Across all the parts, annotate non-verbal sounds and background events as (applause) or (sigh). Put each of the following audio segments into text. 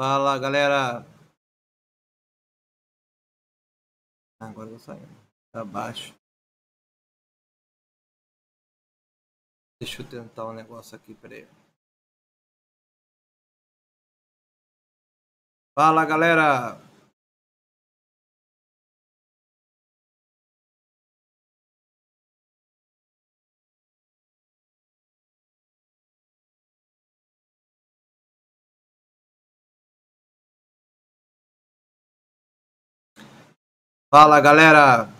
Fala galera. Agora eu sair. Tá baixo. Deixa eu tentar um negócio aqui, peraí. Fala galera. Fala galera!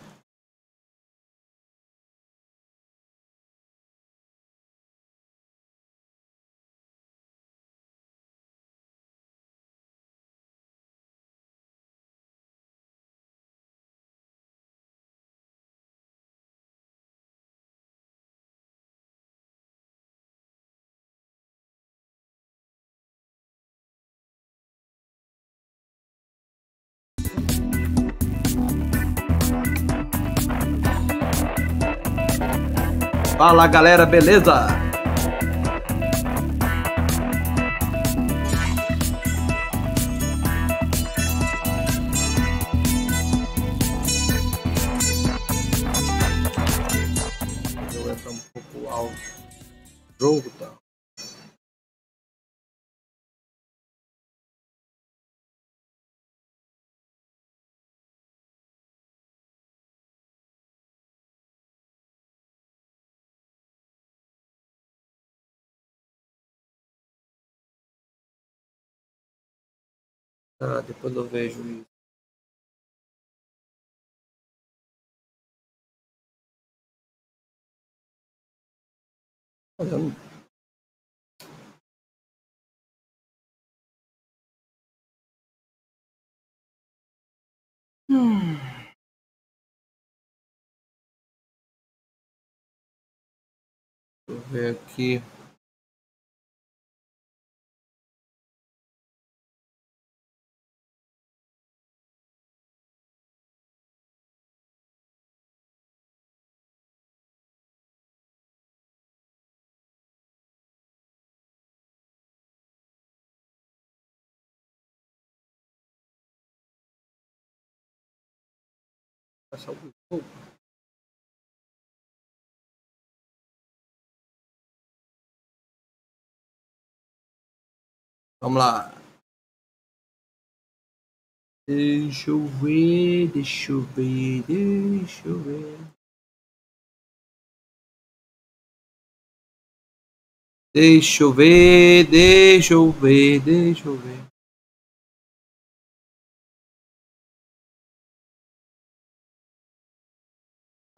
Fala galera, beleza? Depois eu vejo isso. Olha, Hum. Ver aqui. Passar o jogo. Vamos lá. Deixa eu ver, deixa eu ver, deixa eu ver. Deixa eu ver, deixa eu ver, deixa eu ver.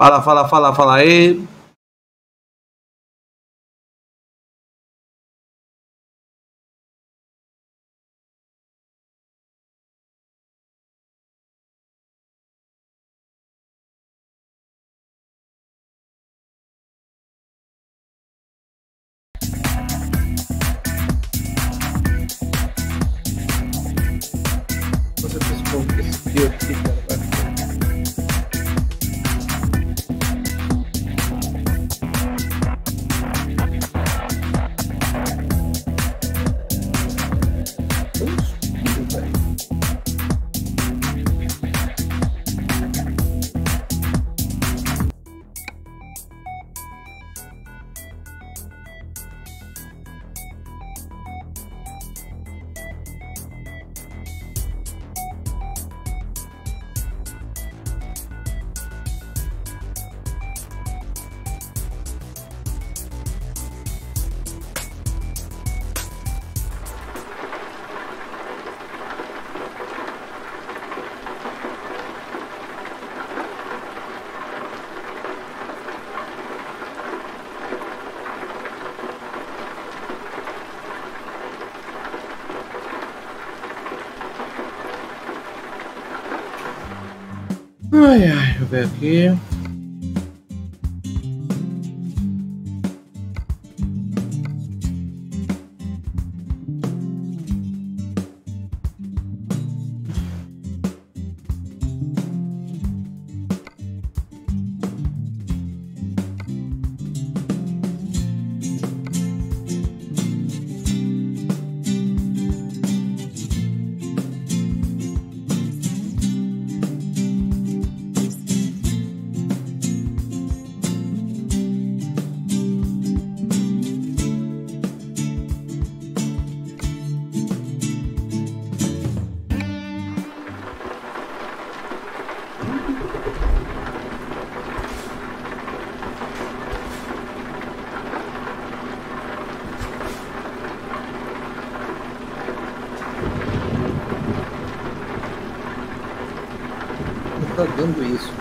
Fala, fala, fala, fala aí. Isso,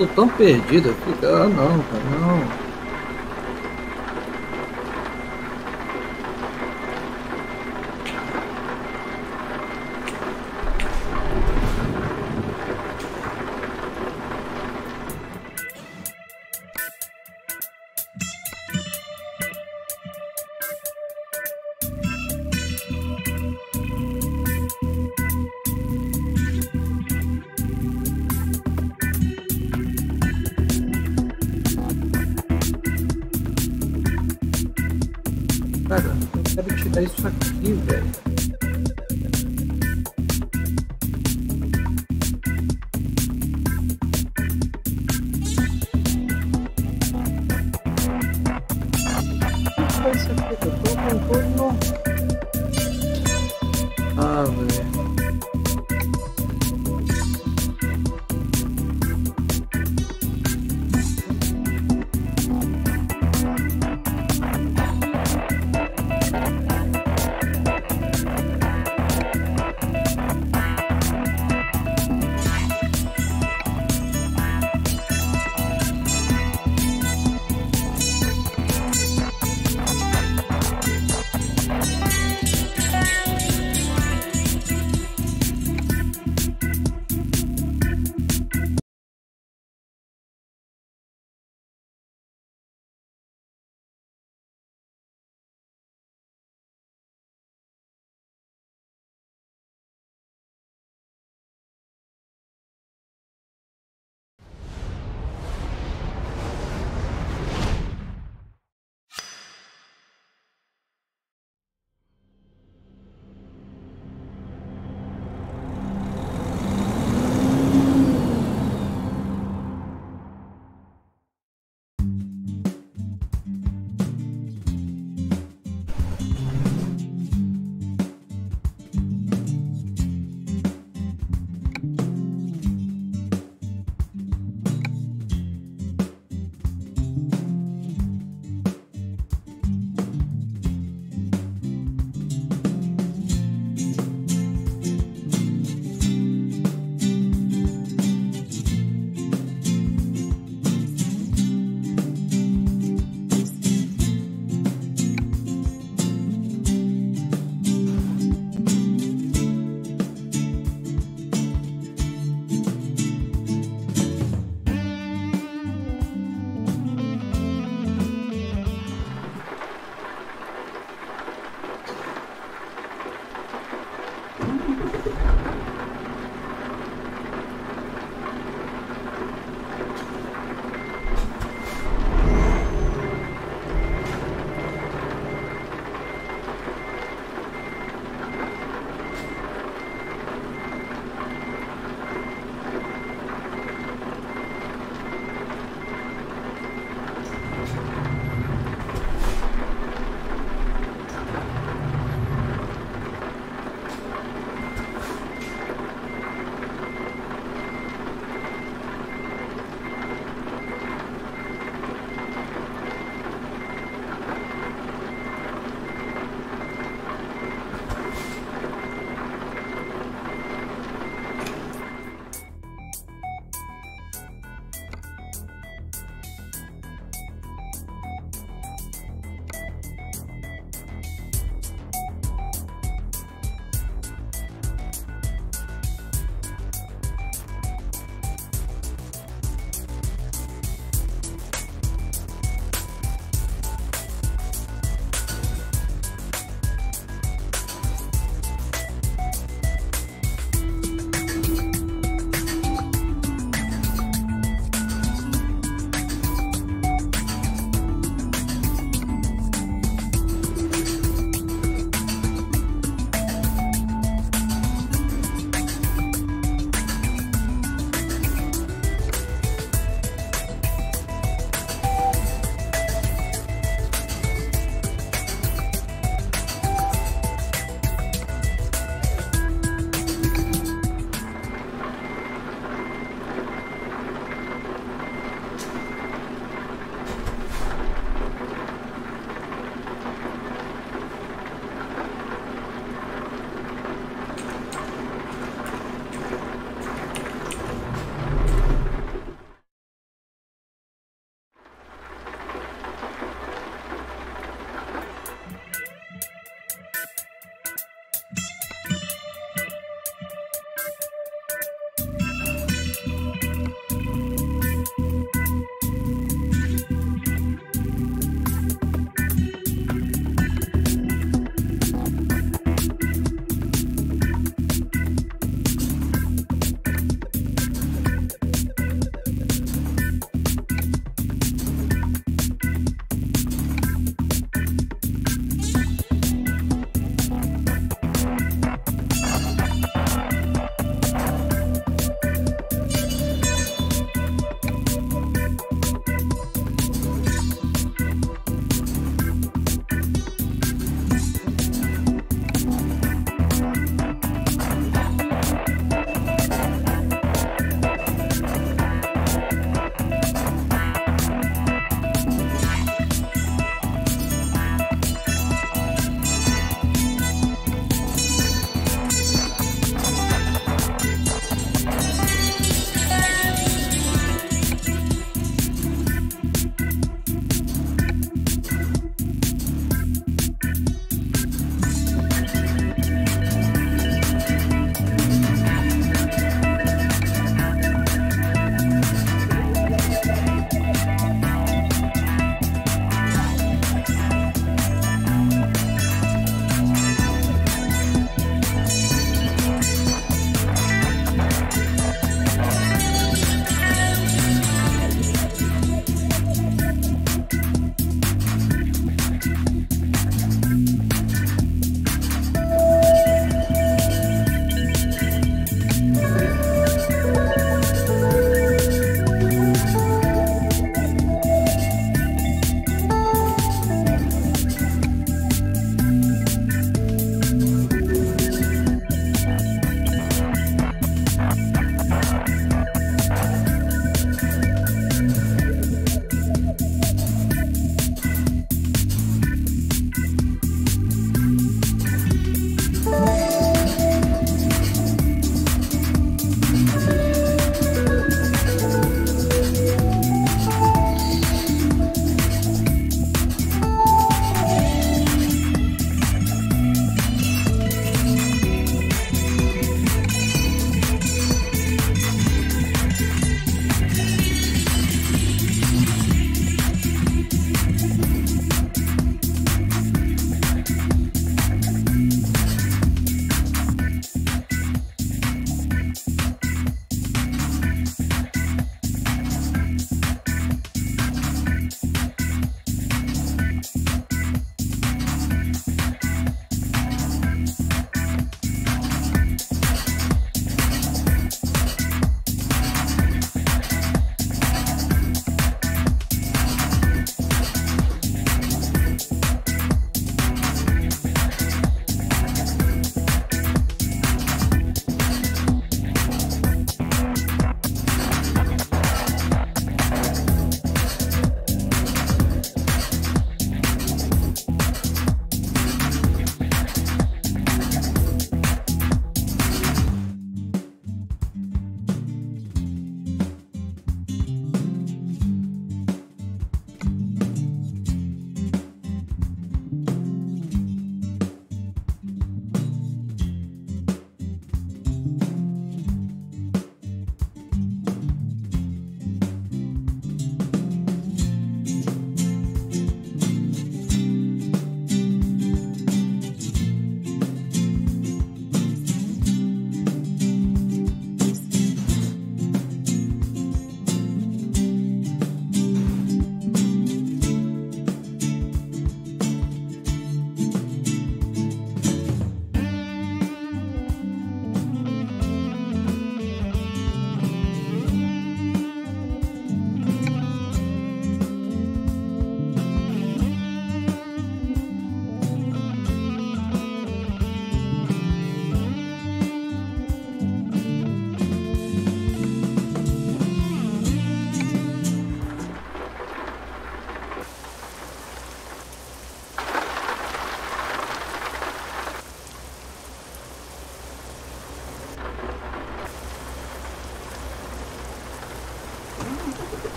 tô tão perdido. Eu fico, ah, não, cara, não.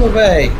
Caramba, velho.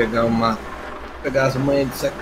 Pegar uma. Pegar as manhas disso aqui.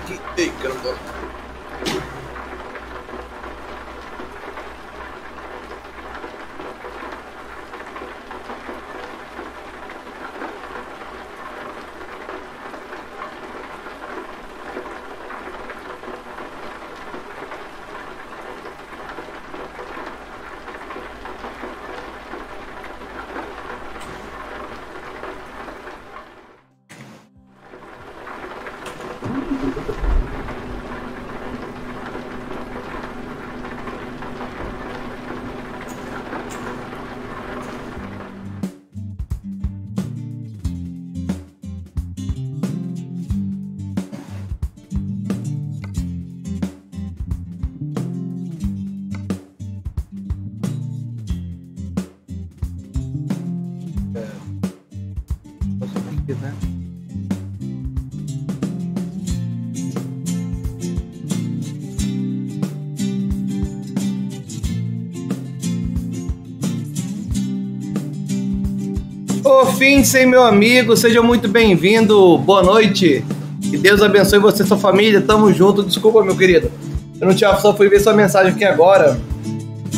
Sem meu amigo, seja muito bem-vindo, boa noite. Que Deus abençoe você e sua família, tamo junto. Desculpa, meu querido. Eu não tinha só fui ver sua mensagem aqui agora.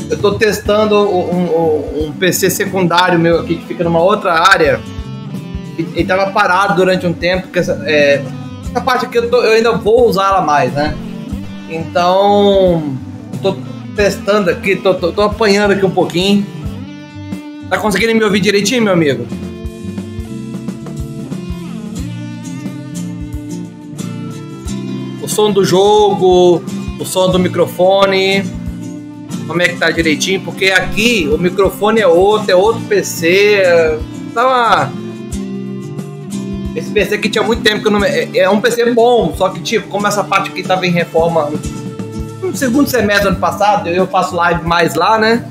Eu tô testando um, um, um PC secundário meu aqui que fica numa outra área ele tava parado durante um tempo, porque essa, é, essa parte aqui eu, tô, eu ainda vou usá-la mais, né? Então, tô testando aqui, tô, tô, tô, apanhando aqui um pouquinho. Tá conseguindo me ouvir direitinho, meu amigo? Som do jogo, o som do microfone, como é que tá direitinho? Porque aqui o microfone é outro, é outro PC, tá uma esse PC aqui tinha muito tempo que eu não. É, é um PC bom, só que, tipo, como essa parte aqui tava em reforma no segundo semestre do ano passado, eu faço live mais lá, né?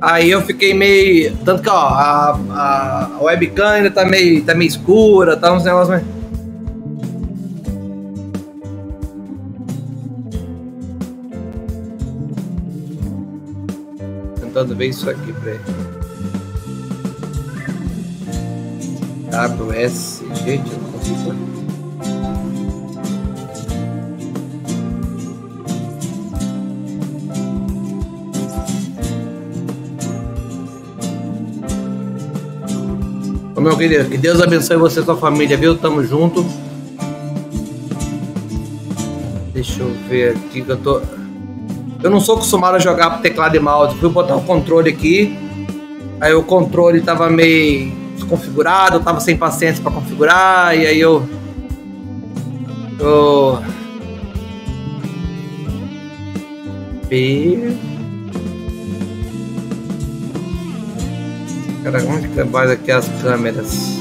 Aí eu fiquei meio. Tanto que, ó, a, a webcam ainda tá meio, tá meio escura, tá uns negócios meio. Tentando ver isso aqui ele. WS. Gente, eu não consigo. Meu querido, que Deus abençoe você e sua família, viu? Tamo junto. Deixa eu ver aqui que eu tô. Eu não sou acostumado a jogar pro teclado e mouse. Fui botar o controle aqui. Aí o controle tava meio desconfigurado, eu tava sem paciência para configurar, e aí eu. Eu. P. Cara, onde que vai aqui as câmeras?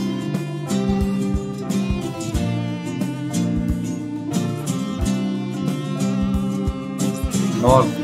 Nove.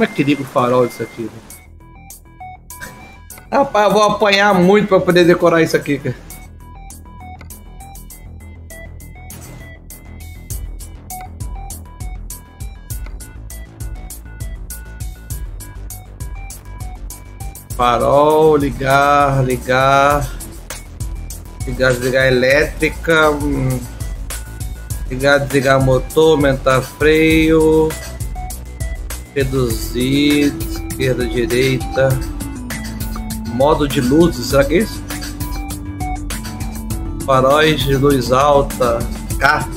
Como é que liga o farol disso aqui? (laughs) Rapaz, eu vou apanhar muito pra poder decorar isso aqui, cara. Farol, ligar, ligar. Ligar, desligar elétrica. Hum. Ligar, desligar motor, aumentar freio reduzir, esquerda, direita, modo de luzes, será que é isso? Faróis de luz alta, K.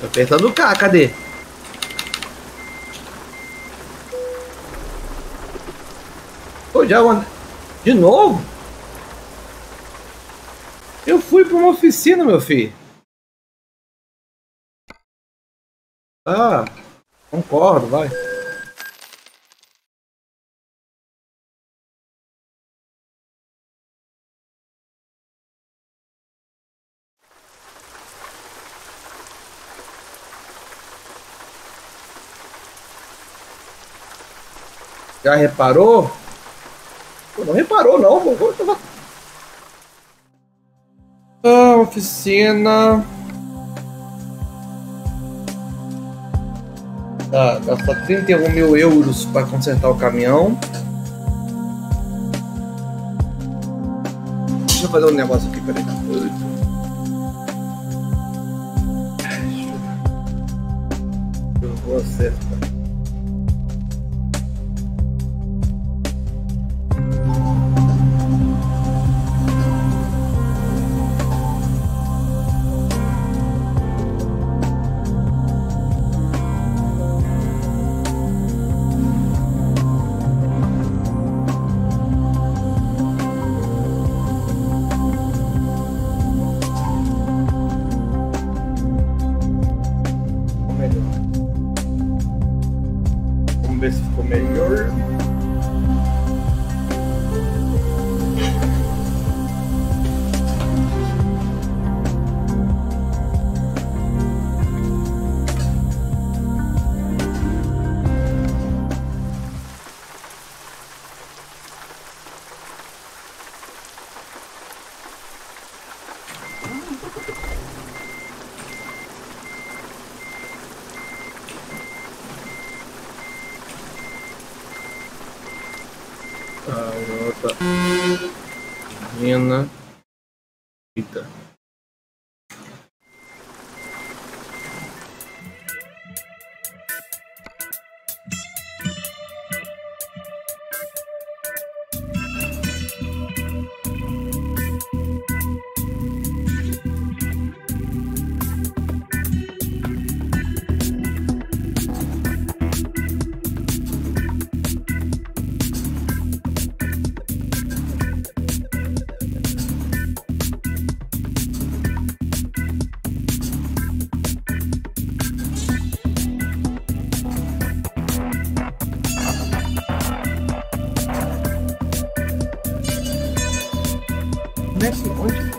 Tô apertando o K, cadê? Pô, já De novo? Eu fui para uma oficina, meu filho. Ah, concordo, vai. Já reparou? Não reparou não, pô. Ah, oficina. Tá, gastar 31 mil euros para consertar o caminhão. Deixa eu fazer um negócio aqui, peraí. Eu vou acertar.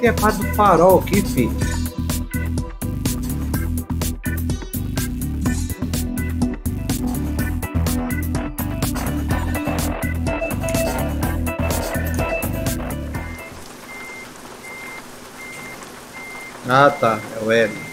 É parte do farol aqui, filho. Ah tá, é o L.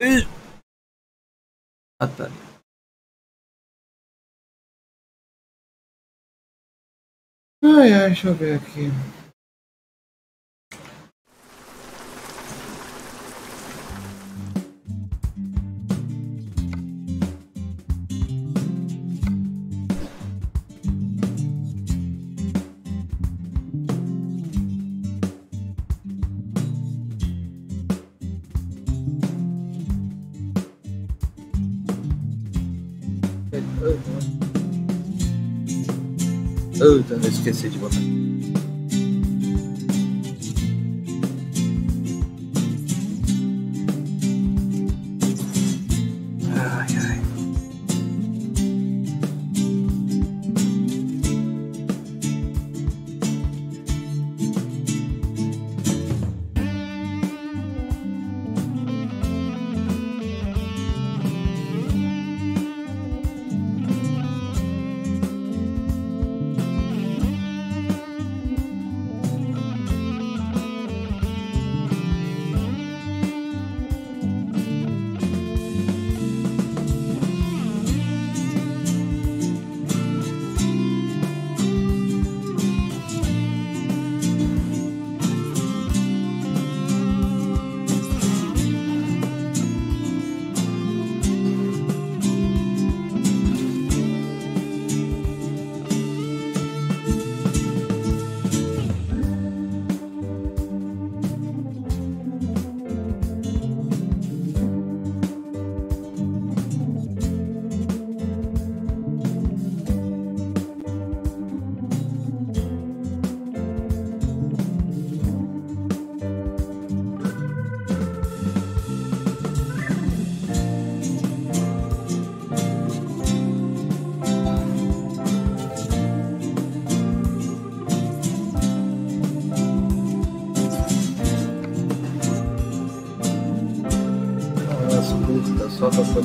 Ah, tá. Ai, ai, deixa eu ver aqui. Eu esqueci de botar.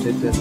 Só pra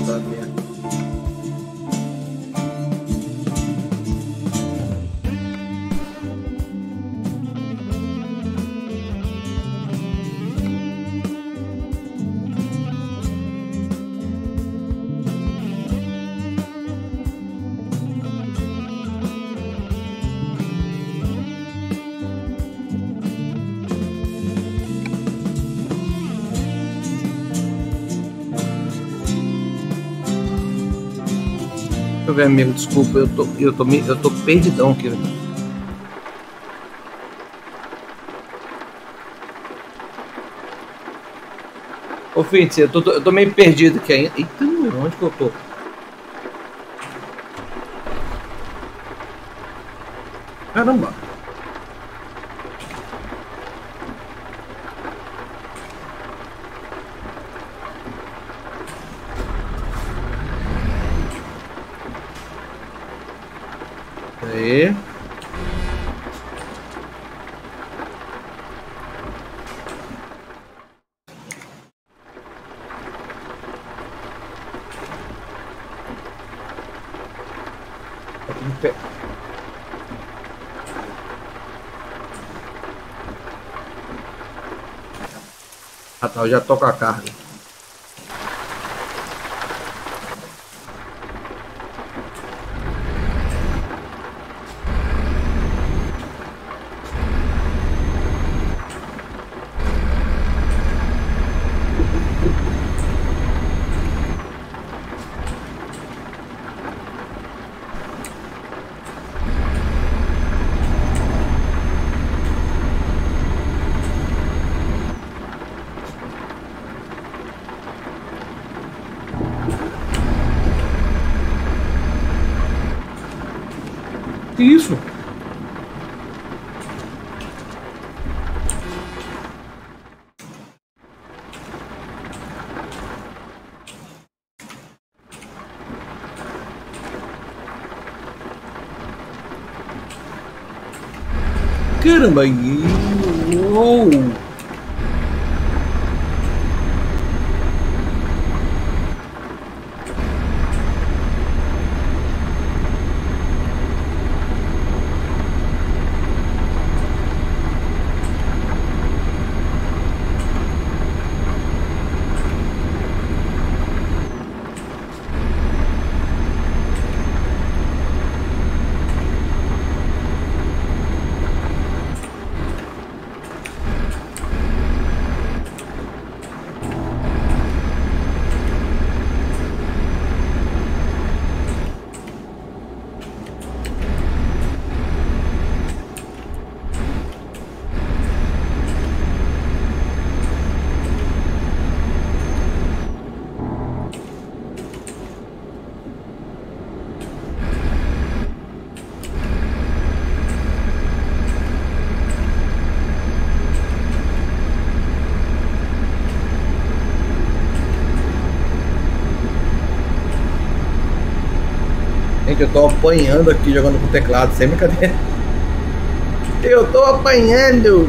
Deixa eu ver, amigo, desculpa, eu tô, eu tô, eu tô perdidão aqui. Ô, Fitz, eu tô, eu tô meio perdido aqui ainda. Eita, meu, onde que eu tô? Caramba. Aí. Tá tudo pé. Ah tá, eu já tô com a carga. Que isso? Caramba, uou! Gente, eu tô apanhando aqui jogando com teclado, sem brincadeira. Eu tô apanhando!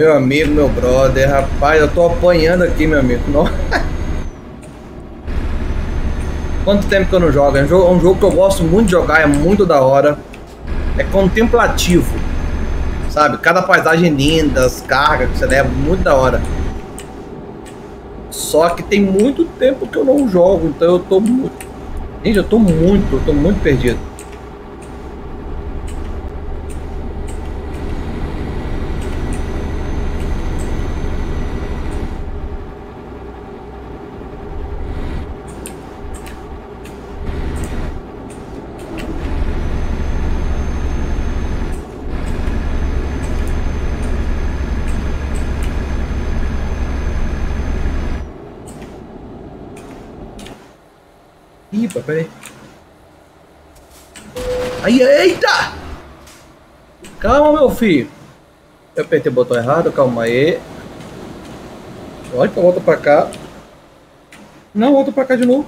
Meu amigo, meu brother, rapaz, eu tô apanhando aqui, meu amigo. Não- (laughs) quanto tempo que eu não jogo. É um jogo, é um jogo que eu gosto muito de jogar, é muito da hora. É contemplativo. Sabe? Cada paisagem linda, as cargas que você leva, muito da hora. Só que tem muito tempo que eu não jogo, então eu tô muito. Gente, eu tô muito, eu tô muito perdido. Ih, pá, peraí. Aí, eita! Filho. Eu apertei o botão errado, calma aí. Olha, volta pra cá. Não, volta pra cá de novo.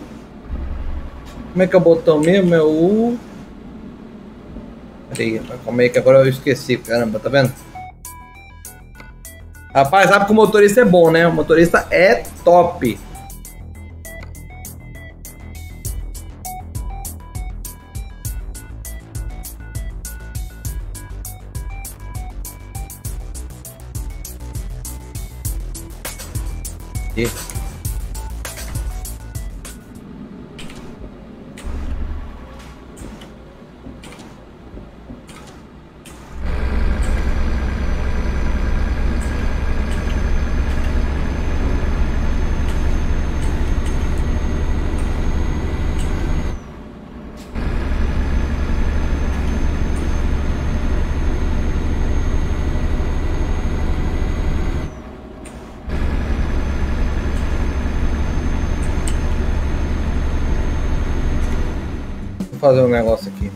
Como é que é o botão mesmo? É o... Peraí, calma aí que agora eu esqueci, caramba, tá vendo? Rapaz, sabe que o motorista é bom, né? O motorista é top. Fazer um negócio aqui.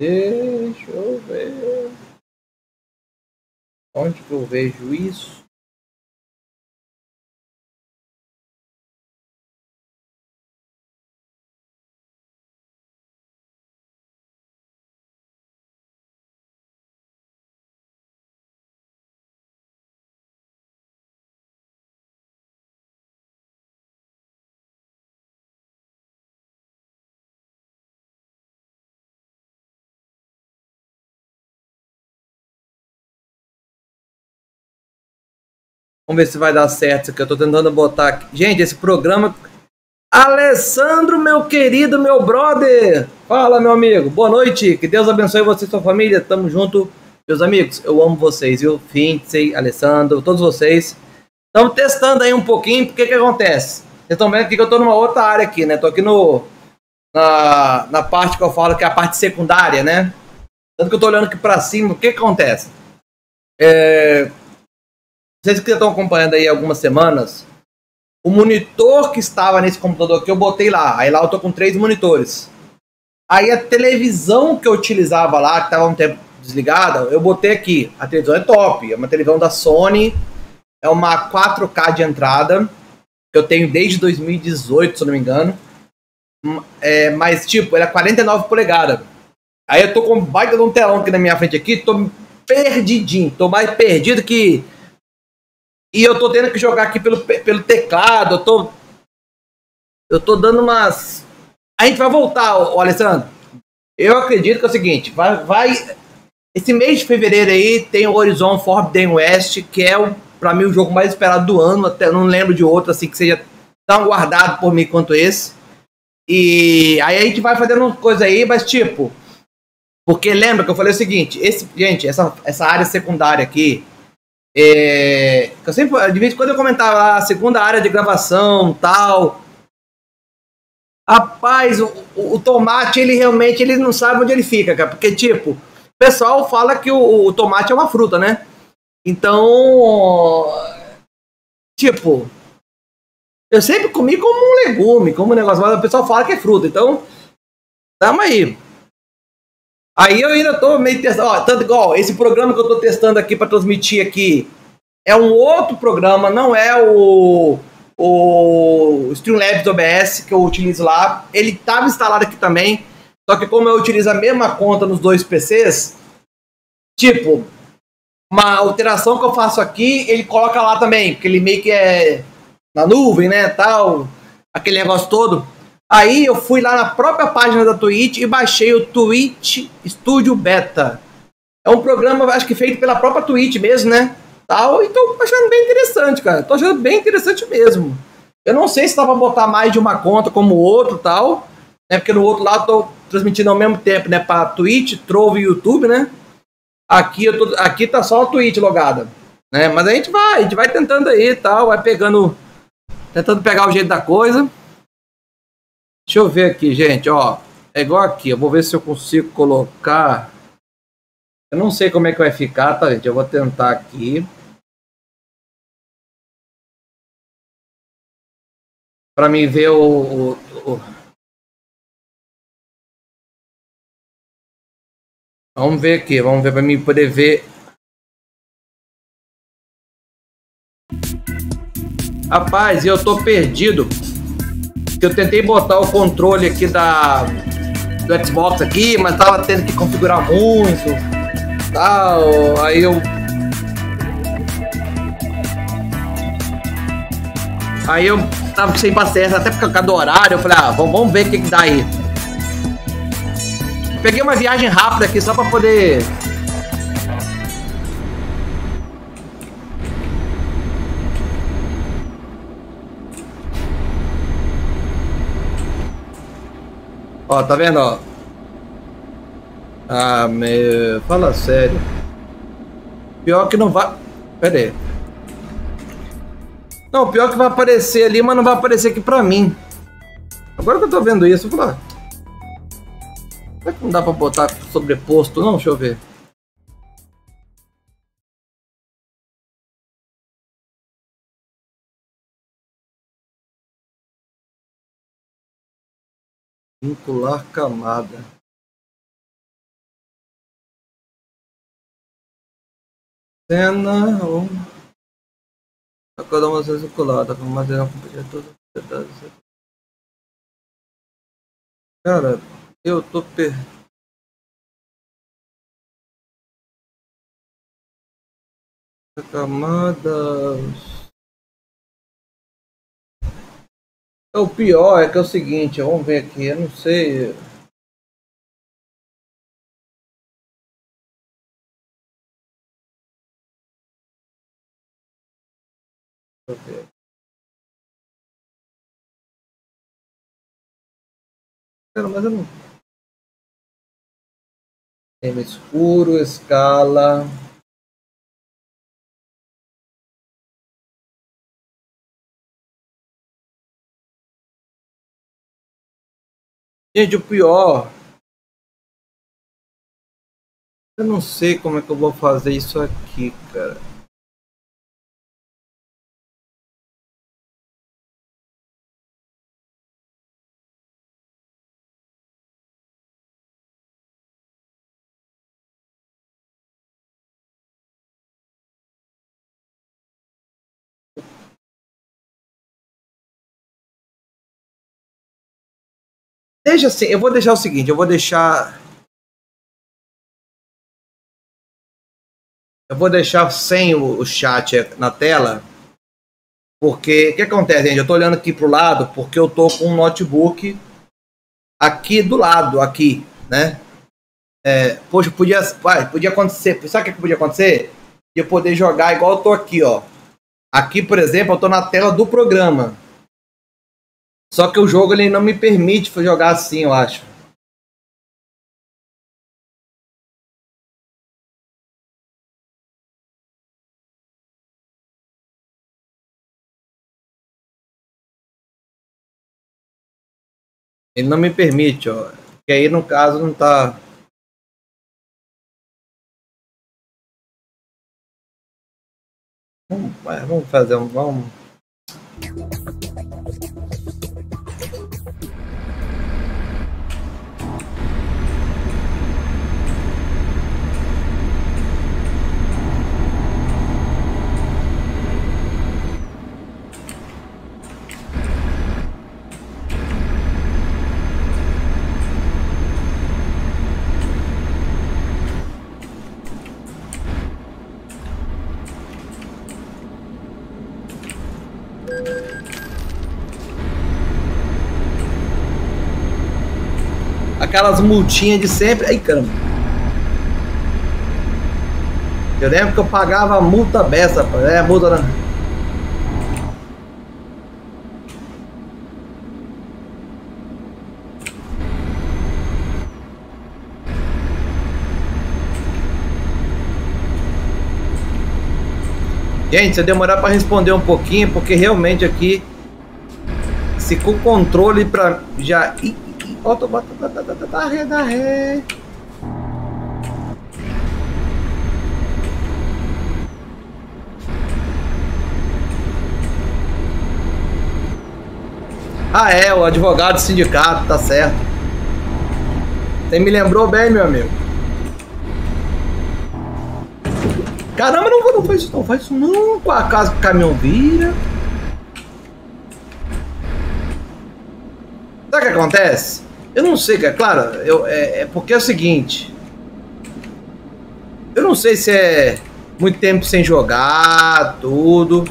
Deixa eu ver. Onde que eu vejo isso? Vamos ver se vai dar certo aqui. Eu tô tentando botar aqui. Gente, esse programa. Alessandro, meu querido, meu brother! Fala, meu amigo. Boa noite. Que Deus abençoe você e sua família. Tamo junto, meus amigos. Eu amo vocês, viu? Fintzey, Alessandro, todos vocês. Estamos testando aí um pouquinho, porque que acontece? Vocês estão vendo aqui que eu tô numa outra área aqui, né? Tô aqui no. Na, na parte que eu falo que é a parte secundária, né? Tanto que eu tô olhando aqui pra cima, o que, que acontece? É, vocês que estão acompanhando aí algumas semanas, o monitor que estava nesse computador que eu botei lá, aí lá eu tô com três monitores. Aí a televisão que eu utilizava lá, que estava um tempo desligada, eu botei aqui. A televisão é top, é uma televisão da Sony, é uma 4K de entrada, que eu tenho desde 2018, se eu não me engano. É, mas, tipo, ela é 49 polegadas. Aí eu tô com um baita de um telão aqui na minha frente aqui, tô perdidinho, tô mais perdido que e eu tô tendo que jogar aqui pelo, pelo teclado, eu tô. Eu tô dando umas. A gente vai voltar, o Alessandro. Eu acredito que é o seguinte, vai. vai esse mês de fevereiro aí tem o Horizon Forbidden West, que é o, pra mim o jogo mais esperado do ano. Até não lembro de outro assim que seja tão guardado por mim quanto esse. E aí a gente vai fazendo coisa aí, mas tipo. Porque lembra que eu falei o seguinte, esse, gente, essa, essa área secundária aqui, é, eu sempre, de vez em quando eu comentava a segunda área de gravação, tal. Rapaz, o, o, tomate, ele realmente ele não sabe onde ele fica, cara. Porque, tipo, o pessoal fala que o, o tomate é uma fruta, né? Então, tipo, eu sempre comi como um legume, como um negócio, mas o pessoal fala que é fruta. Então, tamo aí. Aí eu ainda tô meio testando, ó, tanto igual esse programa que eu tô testando aqui para transmitir aqui é um outro programa, não é o o Streamlabs OBS que eu utilizo lá. Ele estava instalado aqui também, só que como eu utilizo a mesma conta nos dois PCs, tipo, uma alteração que eu faço aqui, ele coloca lá também, porque ele meio que é na nuvem, né, tal, aquele negócio todo. Aí eu fui lá na própria página da Twitch e baixei o Twitch Studio Beta. É um programa, acho que feito pela própria Twitch mesmo, né? Tal, então tô achando bem interessante, cara. Tô achando bem interessante mesmo. Eu não sei se dá pra botar mais de uma conta como o outro tal, né? Porque no outro lado tô transmitindo ao mesmo tempo, né? Pra Twitch, Trove e YouTube, né? Aqui, eu tô, aqui tá só a Twitch logada, né? Mas a gente vai, a gente vai tentando aí tal, vai pegando, tentando pegar o jeito da coisa. Deixa eu ver aqui, gente, ó. É igual aqui, eu vou ver se eu consigo colocar. Eu não sei como é que vai ficar, tá, gente? Eu vou tentar aqui. Para mim ver o, o, o... Vamos ver aqui, vamos ver para mim poder ver. Rapaz, eu tô perdido. Eu tentei botar o controle aqui da do Xbox aqui, mas tava tendo que configurar muito. Tal, aí eu Aí eu tava sem paciência, até por causa do horário, eu falei, ah, vamos, vamos ver o que, que dá aí. Peguei uma viagem rápida aqui só pra poder. Ó, tá vendo, ó? Ah, meu. Fala sério. Pior que não vai. Pera aí. Não, pior que vai aparecer ali, mas não vai aparecer aqui pra mim. Agora que eu tô vendo isso, vou falar. Será que não dá pra botar sobreposto, não? Deixa eu ver. Vincular camada. Cena 1. A cada uma vinculada com material compartilhado toda Cara, eu tô per... Camadas. É o pior é que é o seguinte, vamos ver aqui, eu não sei. Mas eu não. Tema escuro, escala. Gente, o pior. Eu não sei como é que eu vou fazer isso aqui, cara. Deixa assim, eu vou deixar o seguinte, eu vou deixar. Eu vou deixar sem o, o chat na tela. Porque o que acontece, gente? Eu tô olhando aqui pro lado porque eu tô com um notebook aqui do lado, aqui, né? É, poxa, podia, podia acontecer. Sabe o que podia acontecer? Eu poder jogar igual eu tô aqui, ó. Aqui, por exemplo, eu tô na tela do programa. Só que o jogo ele não me permite jogar assim, eu acho. Ele não me permite, ó. Que aí no caso não tá. Vamos, vamos fazer um. Vamos. Aquelas multinhas de sempre. Ai, caramba. Eu lembro que eu pagava multa beça, é multa. Né? Gente, se eu demorar para responder um pouquinho, porque realmente aqui, se com controle para já. Ó, tô batendo da ré, da ré. Ah, é, o advogado do sindicato, tá certo. Você me lembrou bem, meu amigo. Caramba, não, não faz isso não, faz isso não. Com a casa que o caminhão vira. Sabe o que acontece? Eu não sei, cara. Claro, eu, é, é porque é o seguinte. Eu não sei se é muito tempo sem jogar, tudo.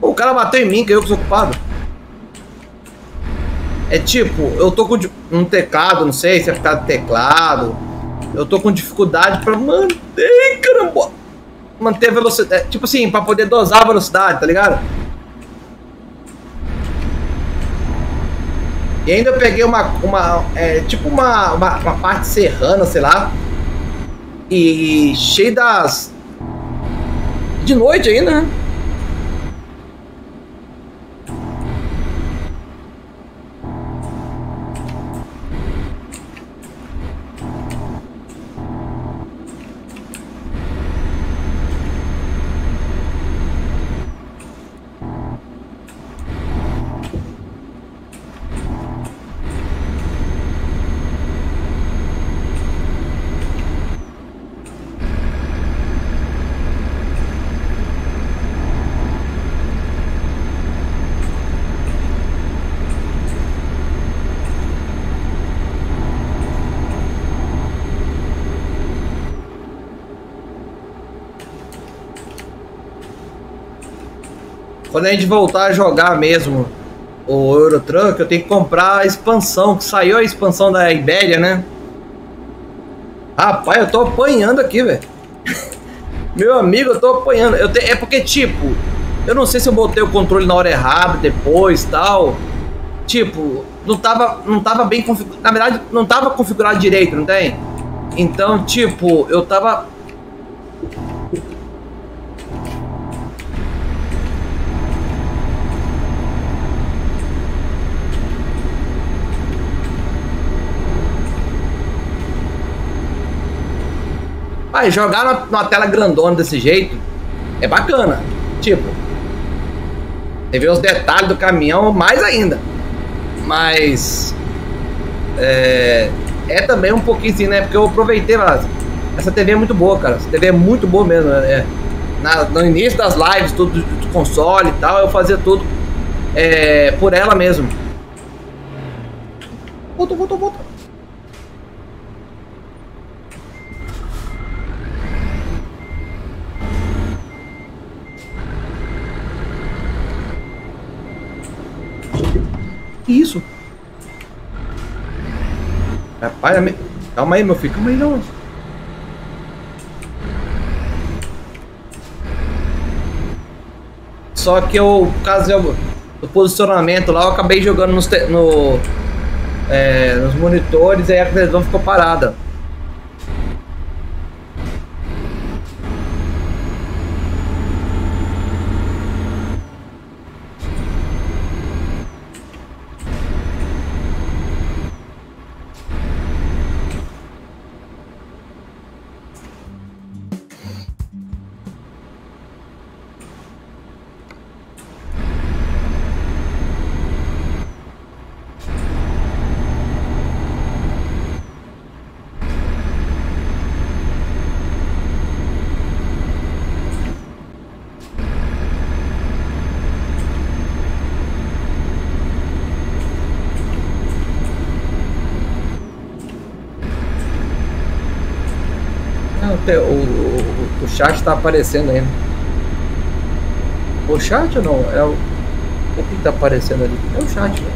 Pô, o cara bateu em mim, que eu que sou ocupado. É tipo, eu tô com um teclado, não sei se é por causa do teclado eu tô com dificuldade para manter, caramba. Manter a velocidade. Tipo assim, para poder dosar a velocidade, tá ligado? E ainda eu peguei uma. uma é, tipo uma, uma, uma parte serrana, sei lá. E cheio das. De noite ainda, né? Quando a gente voltar a jogar mesmo o Eurotruck, eu tenho que comprar a expansão, que saiu a expansão da Ibéria, né? Rapaz, eu tô apanhando aqui, velho. (laughs) Meu amigo, eu tô apanhando. Eu te... É porque, tipo, eu não sei se eu botei o controle na hora errada, depois tal. Tipo, não tava, não tava bem configurado. Na verdade, não tava configurado direito, não tem? Então, tipo, eu tava Jogar numa, numa tela grandona desse jeito é bacana. Tipo, você vê os detalhes do caminhão mais ainda. Mas é, é também um pouquinho assim, né? Porque eu aproveitei, mas essa TV é muito boa, cara. Essa TV é muito boa mesmo. Né? Na, no início das lives, tudo do, do console e tal, eu fazia tudo é, por ela mesmo. Voltou, voltou, voltou. Isso? Rapaz, calma aí, meu filho, calma aí não. Só que eu, por causa do posicionamento lá, eu acabei jogando nos, no, é, nos monitores e a televisão ficou parada. o, está aparecendo ainda. O chat ou não? É o. O que está aparecendo ali? É o chat, né?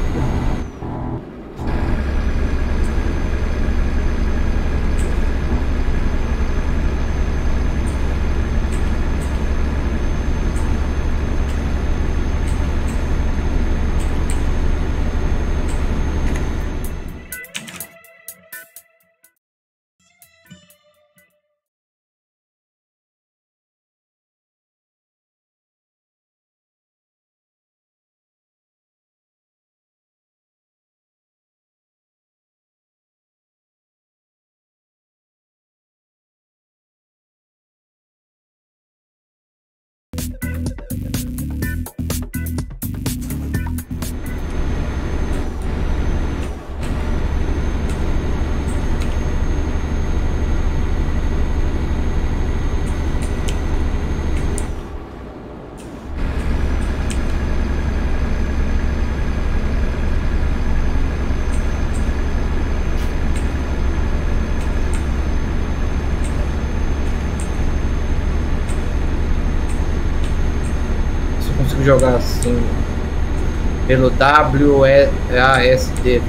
Pelo WASD.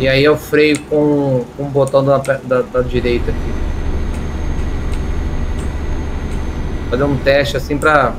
E aí eu freio com, com o botão da, da, da direita aqui. Fazer um teste assim pra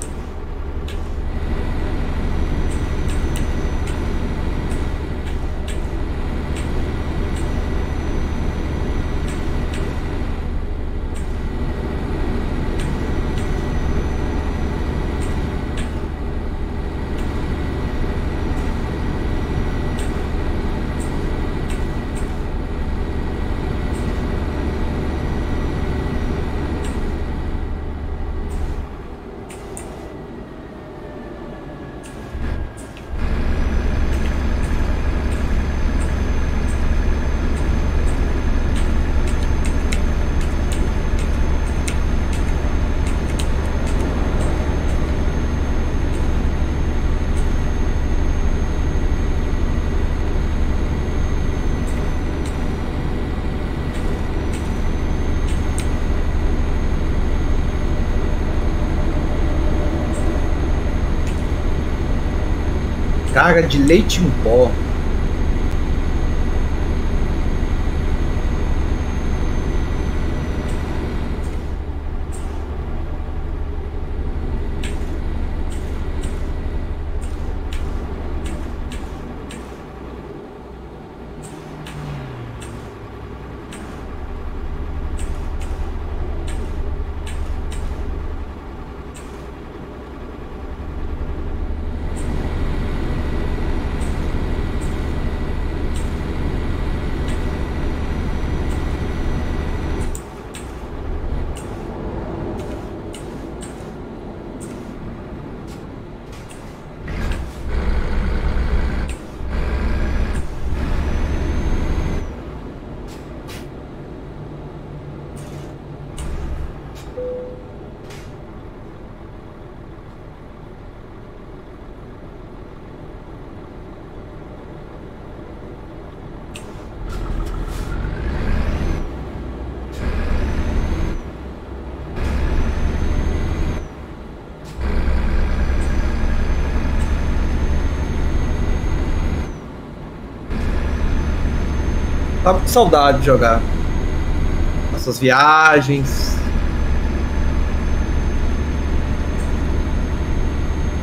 carga de leite em pó. Tava com saudade de jogar. Essas viagens.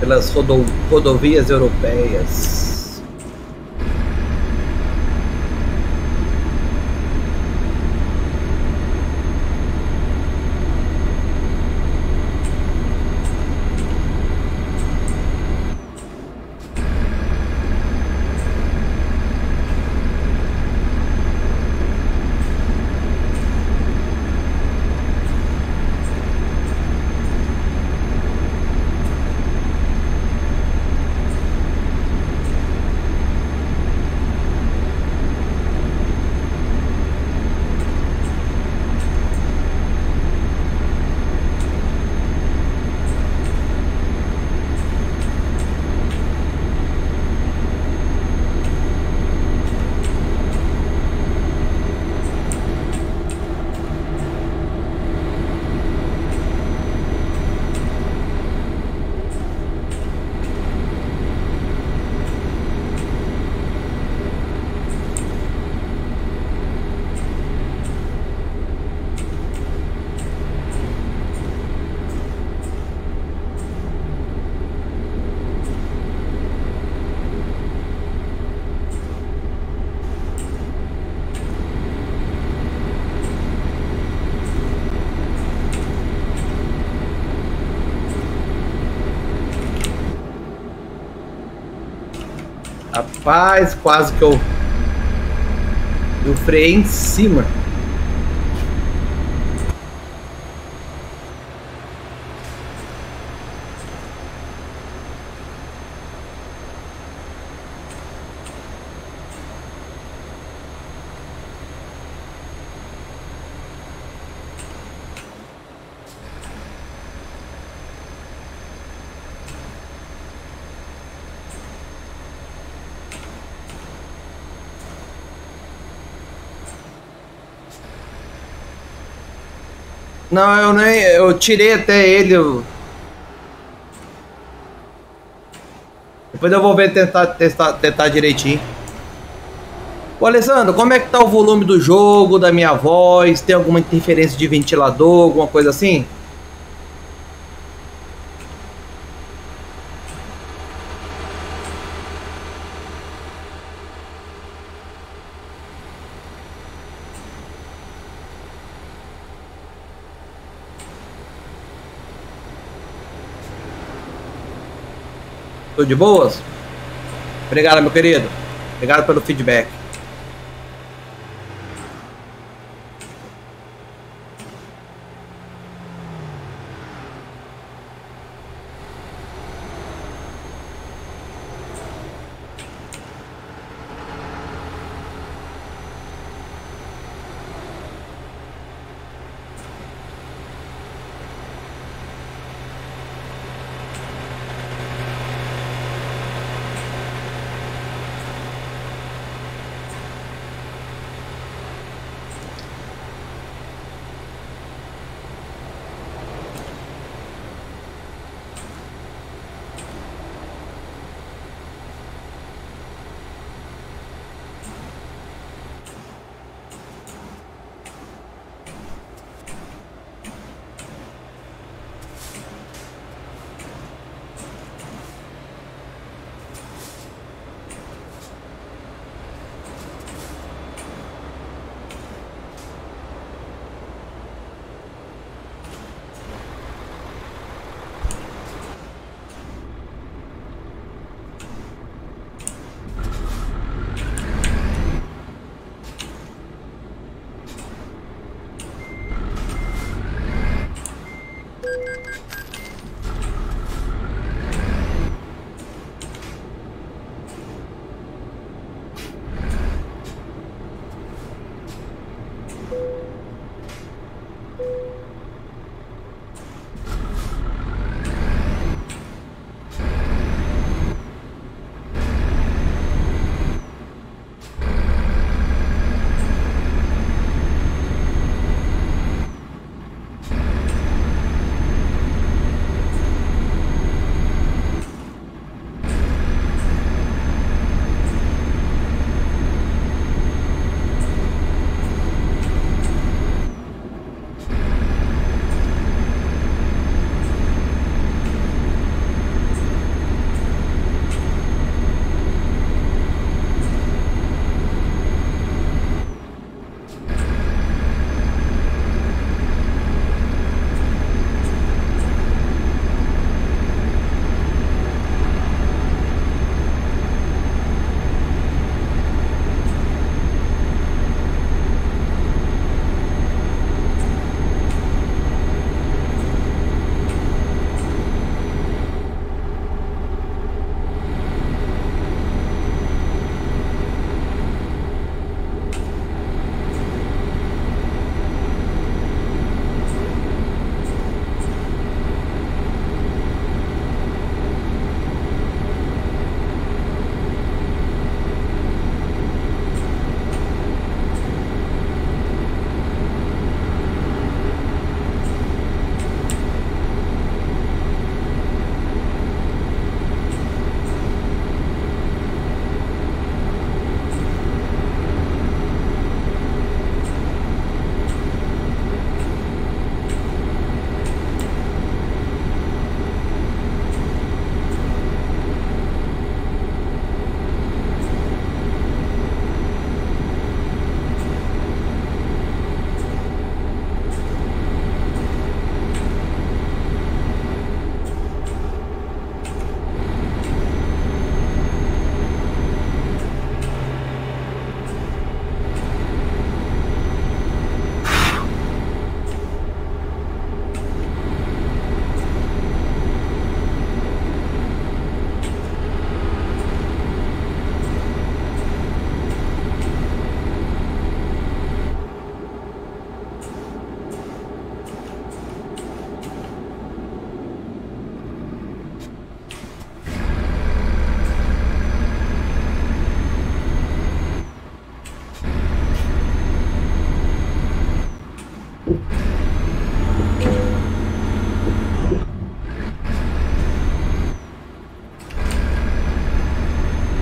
Pelas rodo rodovias europeias. Rapaz, quase que eu. Eu freiei em cima. tirei até ele. Eu... Depois eu vou ver tentar, tentar tentar direitinho. Ô Alessandro, como é que tá o volume do jogo, da minha voz? Tem alguma interferência de ventilador, alguma coisa assim? Tô de boas? Obrigado, meu querido. Obrigado pelo feedback.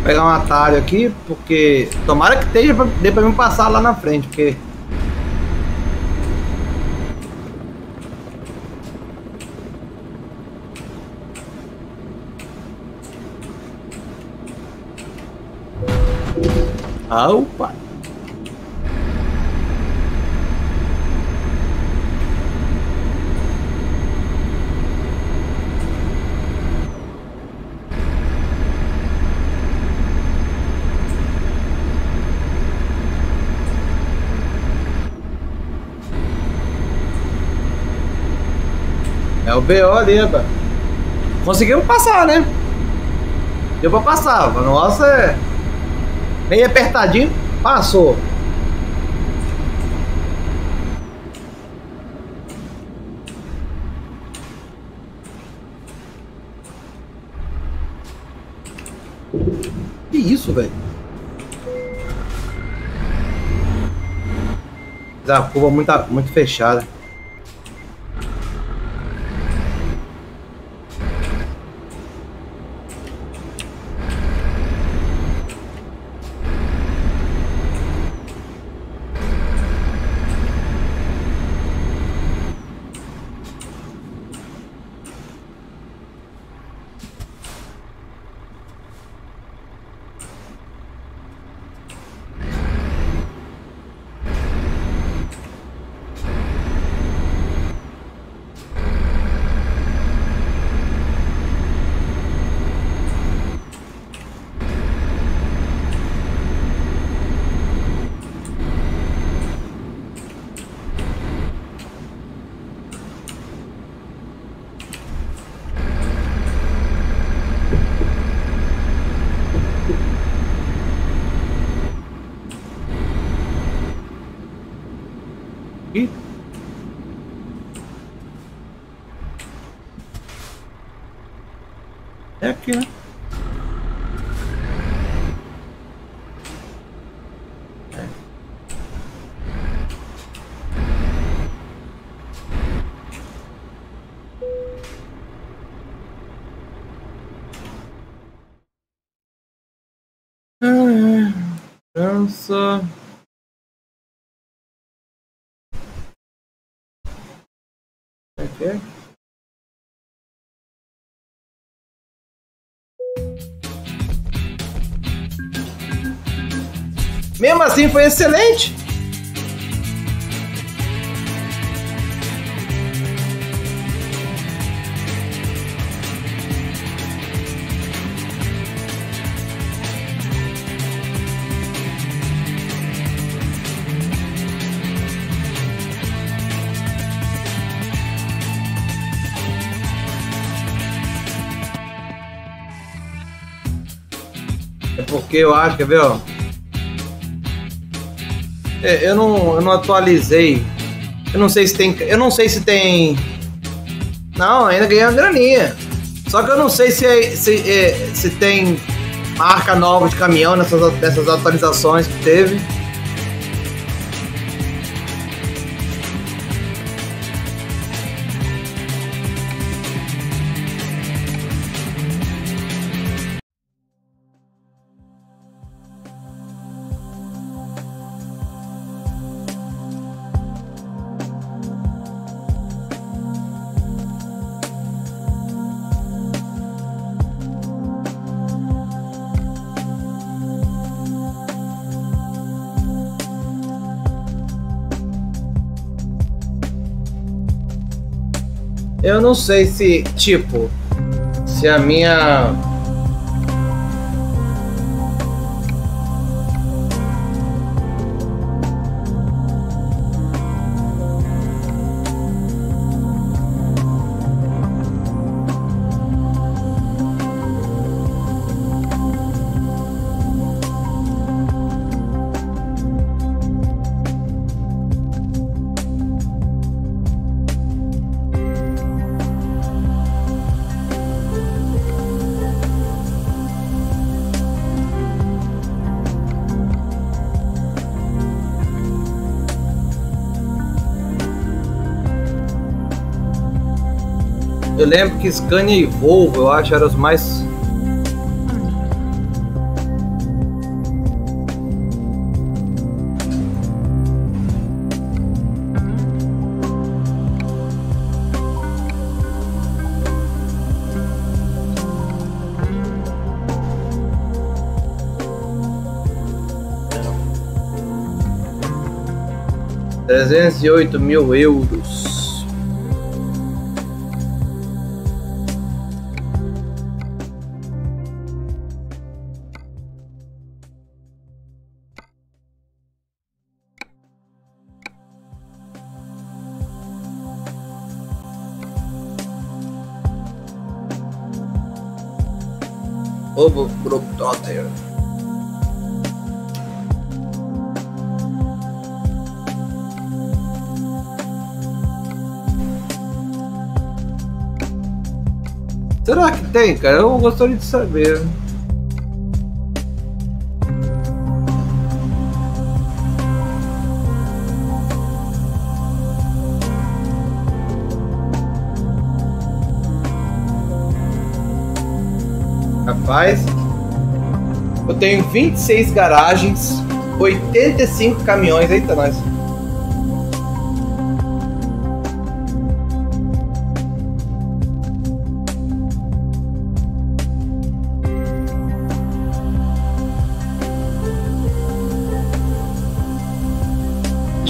Pegar um atalho aqui, porque tomara que esteja pra, dê pra mim passar lá na frente, porque Ah, opa! É o BO rapaz. Conseguimos passar, né? Deu pra passar. Nossa, é meio apertadinho, passou. Que isso, velho? A curva muito, muito fechada. Mesmo assim, foi excelente. É porque eu acho, quer ver, ó? É, eu, não, eu não atualizei. Eu não sei se tem. Eu não sei se tem. Não, ainda ganhei uma graninha. Só que eu não sei se, é, se, é, se tem marca nova de caminhão nessas, nessas atualizações que teve. Eu não sei se, tipo, se a minha que Scania e Volvo, eu acho, eram os mais trezentos e oito mil euros. Tem, cara? Eu gostaria de saber. Rapaz, eu tenho 26 garagens, 85 caminhões, eita nós.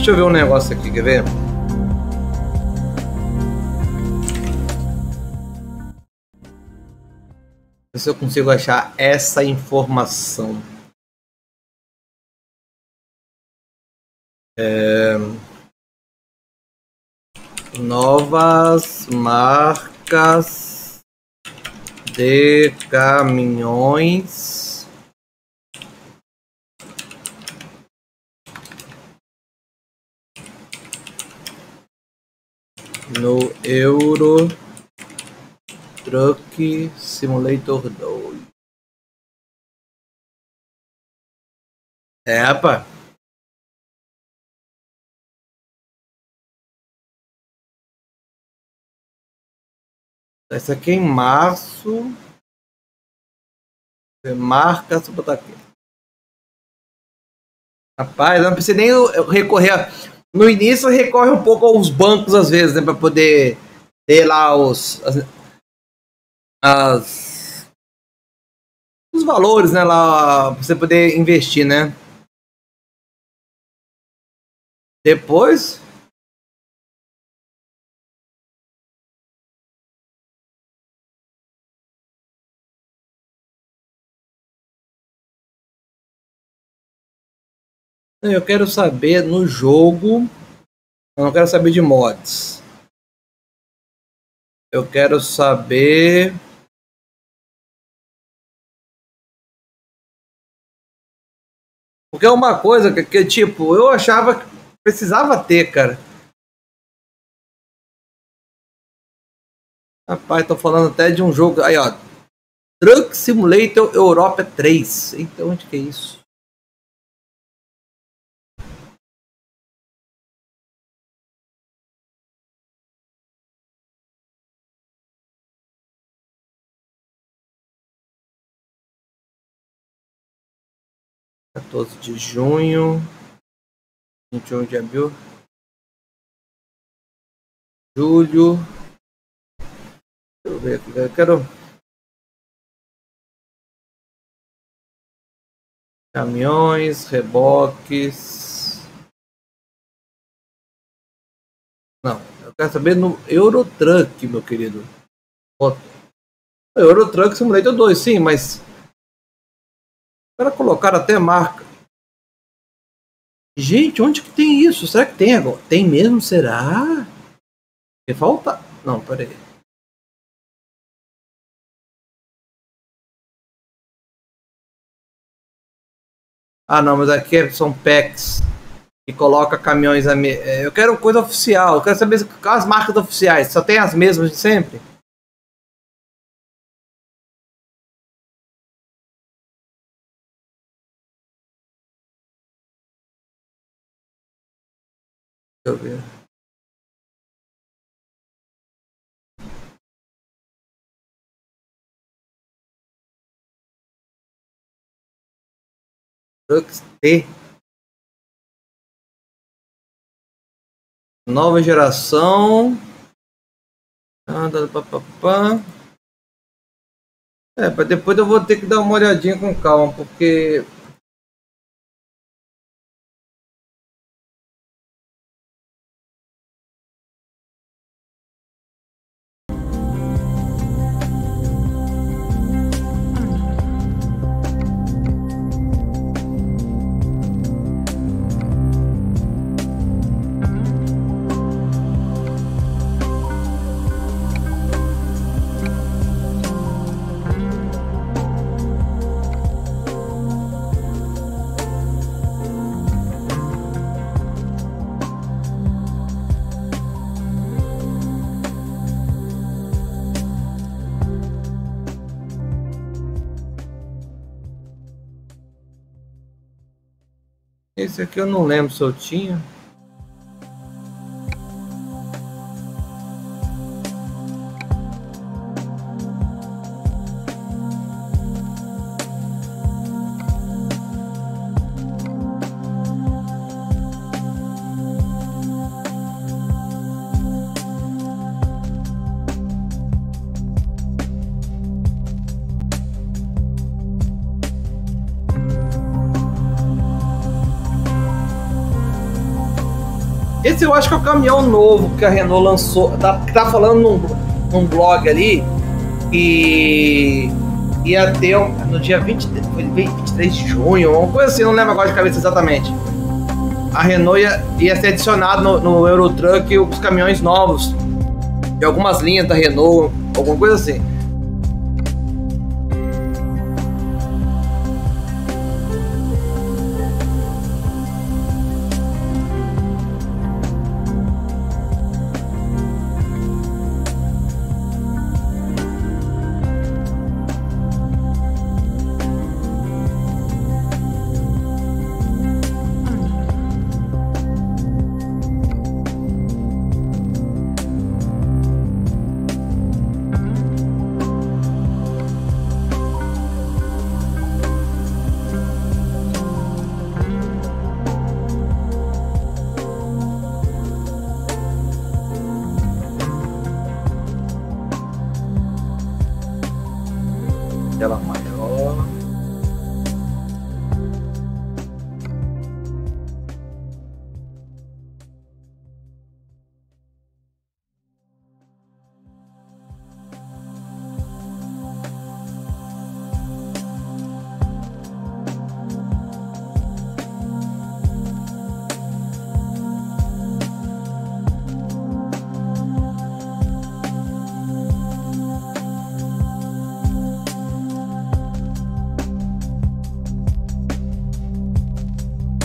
Deixa eu ver um negócio aqui, quer ver? Ver se eu consigo achar essa informação. É... Novas marcas de caminhões. No Euro Truck Simulator 2. É, rapaz. Essa aqui é em março. Você marca, deixa eu botar aqui. Rapaz, eu não precisa nem recorrer. A... No início recorre um pouco aos bancos às vezes, né, para poder ter lá os as, as, os valores, né, lá pra você poder investir, né? Depois Eu quero saber no jogo. Eu não quero saber de mods. Eu quero saber. Porque é uma coisa que, que tipo, eu achava que precisava ter, cara. Rapaz, tô falando até de um jogo. Aí, ó. Truck Simulator Europa 3. Então, onde que é isso? Quatorze de junho, vinte e um de abril, julho. Deixa eu ver aqui, eu quero. Caminhões, reboques. Não, eu quero saber no Eurotruck, meu querido. Eurotruck Simulator 2, sim, mas para colocar até marca. Gente, onde que tem isso? Será que tem agora? Tem mesmo? Será? Que falta? Não, peraí. Ah, não, mas aqui são packs e coloca caminhões. Me... Eu quero coisa oficial. Eu quero saber quais marcas oficiais. Só tem as mesmas de sempre? T. Nova geração. É, depois eu vou ter que dar uma olhadinha com calma, porque Esse aqui eu não lembro se eu tinha. Eu acho que é o caminhão novo que a Renault lançou. Tá, tá falando num, num blog ali que ia ter no dia 20, foi 23 de junho, uma coisa assim, não lembro agora de cabeça exatamente. A Renault ia, ia ser adicionado no, no Eurotruck os caminhões novos de algumas linhas da Renault, alguma coisa assim.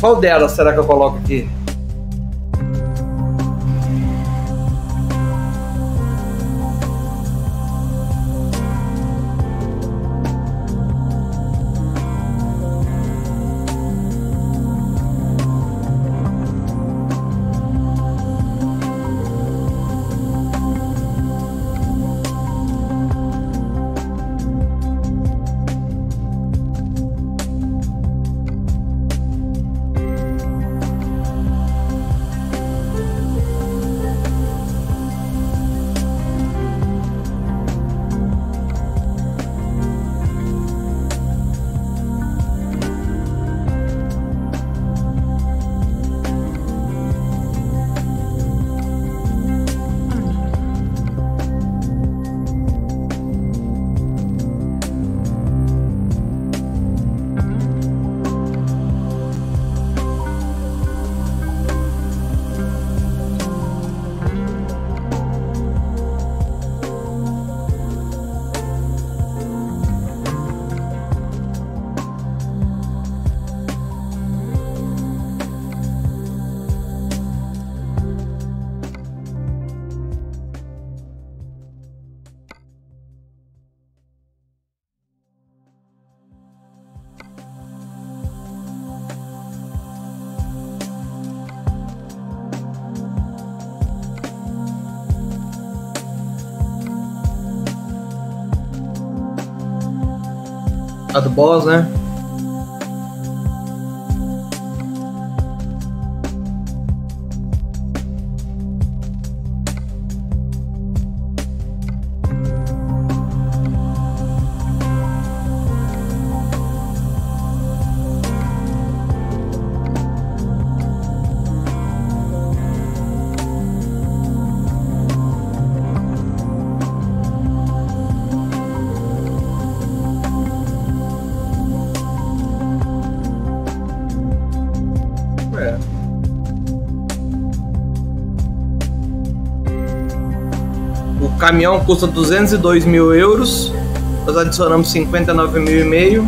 Qual delas será que eu coloco aqui? A do boss, né? Caminhão custa 202 mil euros. Nós adicionamos 59 mil e meio.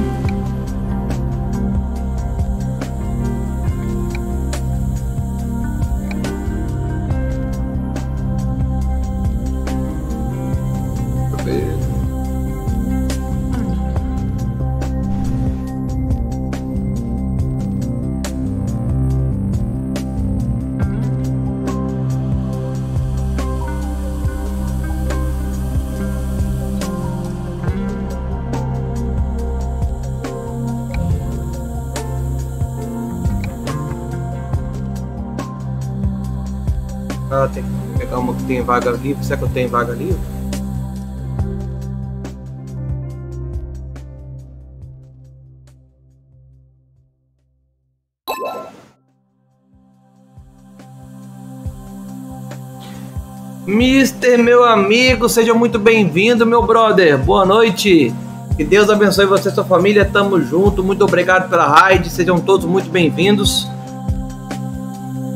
Tem vaga livre. Será que eu tenho vaga livre? Mister, meu amigo, seja muito bem-vindo, meu brother. Boa noite. Que Deus abençoe você e sua família. Tamo junto. Muito obrigado pela raid. Sejam todos muito bem-vindos.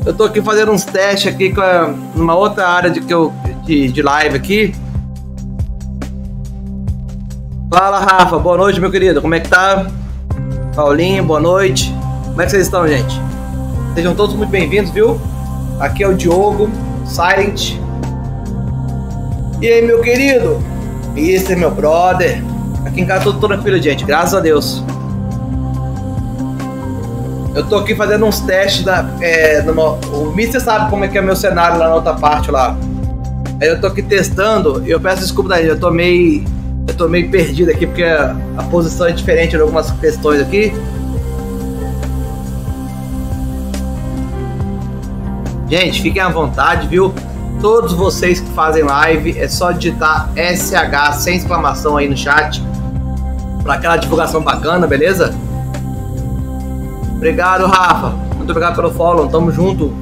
Eu tô aqui fazendo uns testes aqui com a, uma outra área de, que eu, de, de live aqui. Fala, Rafa. Boa noite, meu querido. Como é que tá? Paulinho, boa noite. Como é que vocês estão, gente? Sejam todos muito bem-vindos, viu? Aqui é o Diogo, Silent. E aí, meu querido? Esse é meu brother. Aqui em casa tudo tranquilo, gente. Graças a Deus. Eu tô aqui fazendo uns testes da. É, numa, o Mister sabe como é que é meu cenário lá na outra parte lá. Aí eu tô aqui testando e eu peço desculpa daí, eu tô meio. Eu tô meio perdido aqui porque a, a posição é diferente de algumas questões aqui. Gente, fiquem à vontade, viu? Todos vocês que fazem live, é só digitar SH sem exclamação aí no chat para aquela divulgação bacana, beleza? Obrigado, Rafa. Muito obrigado pelo follow. Tamo junto.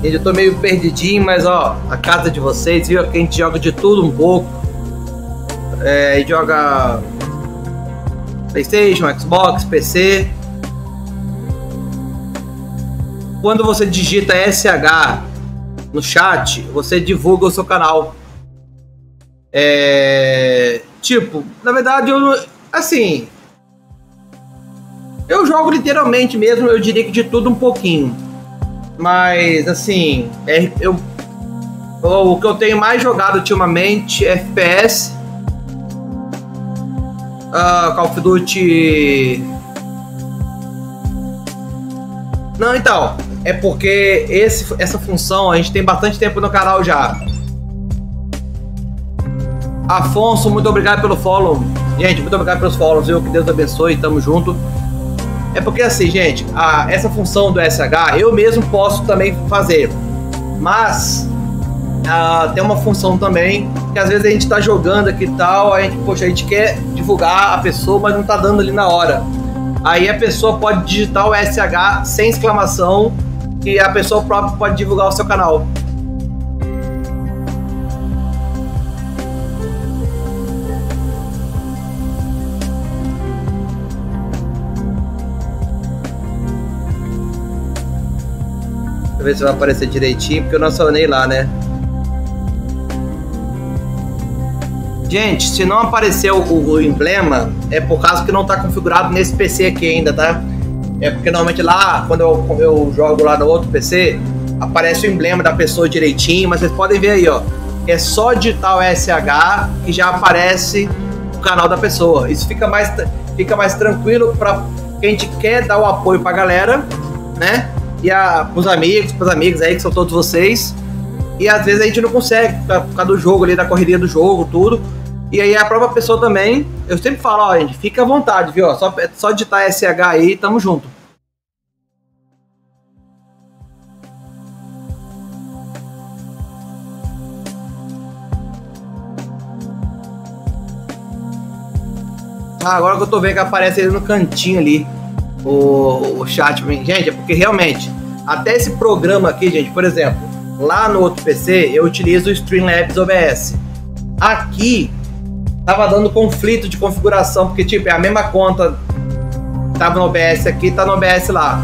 Gente, eu tô meio perdidinho, mas ó, a casa de vocês, viu? Aqui a gente joga de tudo um pouco. É, joga PlayStation, Xbox, PC. Quando você digita SH no chat, você divulga o seu canal. É, tipo, na verdade, eu assim, eu jogo literalmente mesmo, eu diria que de tudo um pouquinho. Mas assim, é, eu o que eu tenho mais jogado ultimamente é FPS uh, Call of Duty. Não, então, é porque esse, essa função a gente tem bastante tempo no canal já. Afonso, muito obrigado pelo follow. Gente, muito obrigado pelos follows, viu? Que Deus abençoe, tamo junto. É porque assim, gente, a, essa função do SH eu mesmo posso também fazer. Mas uh, tem uma função também que às vezes a gente tá jogando aqui e tal, a gente, poxa, a gente quer divulgar a pessoa, mas não tá dando ali na hora. Aí a pessoa pode digitar o SH sem exclamação e a pessoa própria pode divulgar o seu canal. Deixa eu ver se vai aparecer direitinho, porque eu não acionei lá, né? Gente, se não apareceu o, o, emblema, é por causa que não está configurado nesse PC aqui ainda, tá? É porque normalmente lá, quando eu, eu jogo lá no outro PC, aparece o emblema da pessoa direitinho, mas vocês podem ver aí, ó. É só digitar o SH que já aparece o canal da pessoa. Isso fica mais, fica mais tranquilo para quem gente quer dar o apoio pra galera, né? E a, pros amigos, pros amigos aí, que são todos vocês. E às vezes a gente não consegue, por causa do jogo ali, da correria do jogo, tudo. E aí a própria pessoa também, eu sempre falo, ó, gente, fica à vontade, viu? Só, só digitar SH aí, tamo junto. Ah, agora que eu tô vendo que aparece ali no cantinho ali o, o chat. Gente, é porque realmente, até esse programa aqui, gente, por exemplo, lá no outro PC eu utilizo o Streamlabs OBS. Aqui tava dando conflito de configuração, porque tipo, é a mesma conta tava no OBS aqui, tá no OBS lá.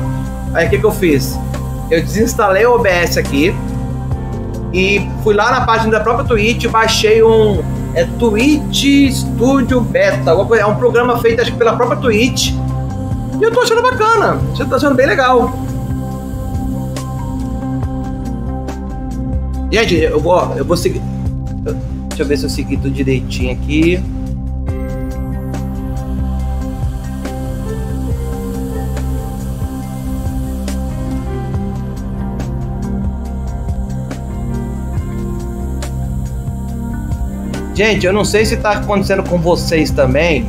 Aí o que, que eu fiz? Eu desinstalei o OBS aqui e fui lá na página da própria Twitch, baixei um é Twitch Studio Beta, é um programa feito acho pela própria Twitch. E eu tô achando bacana, eu tô achando bem legal. Gente, eu vou, eu vou seguir. Deixa eu ver se eu segui tudo direitinho aqui. Gente, eu não sei se tá acontecendo com vocês também.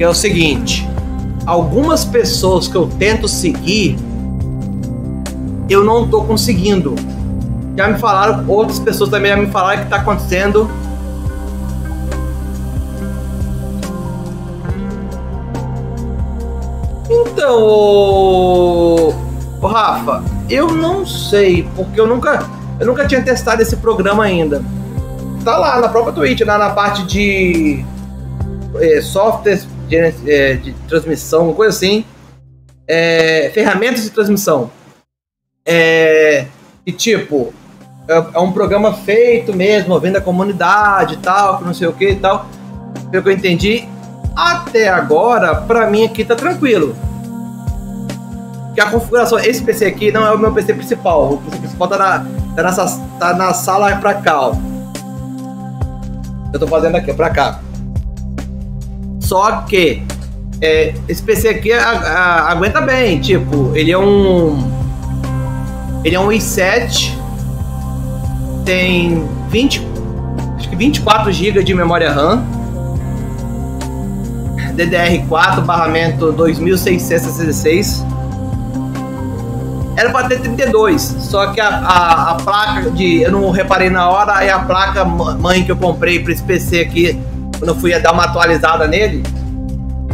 É o seguinte: algumas pessoas que eu tento seguir, eu não tô conseguindo. Já me falaram, outras pessoas também já me falaram que tá acontecendo. Então, ô Rafa, eu não sei, porque eu nunca, eu nunca tinha testado esse programa ainda. Tá lá na própria Twitch, lá na parte de é, softwares de, é, de, transmissão, coisa assim. É, ferramentas de transmissão. É, e tipo, é, é, um programa feito mesmo, vendo a comunidade e tal, que não sei o que e tal. Pelo que eu entendi, até agora, pra mim aqui tá tranquilo. Que a configuração, esse PC aqui não é o meu PC principal. O PC principal tá na, tá nessa, tá na sala pra cá, ó. Eu tô fazendo aqui, pra cá. Só que é, esse PC aqui a, a, aguenta bem, tipo, ele é um. Ele é um i7, tem 20, acho que 24 GB de memória RAM, DDR4, barramento 2666. Era para ter 32, só que a, a, a, placa de. Eu não reparei na hora, aí a placa mãe que eu comprei para esse PC aqui quando eu fui dar uma atualizada nele,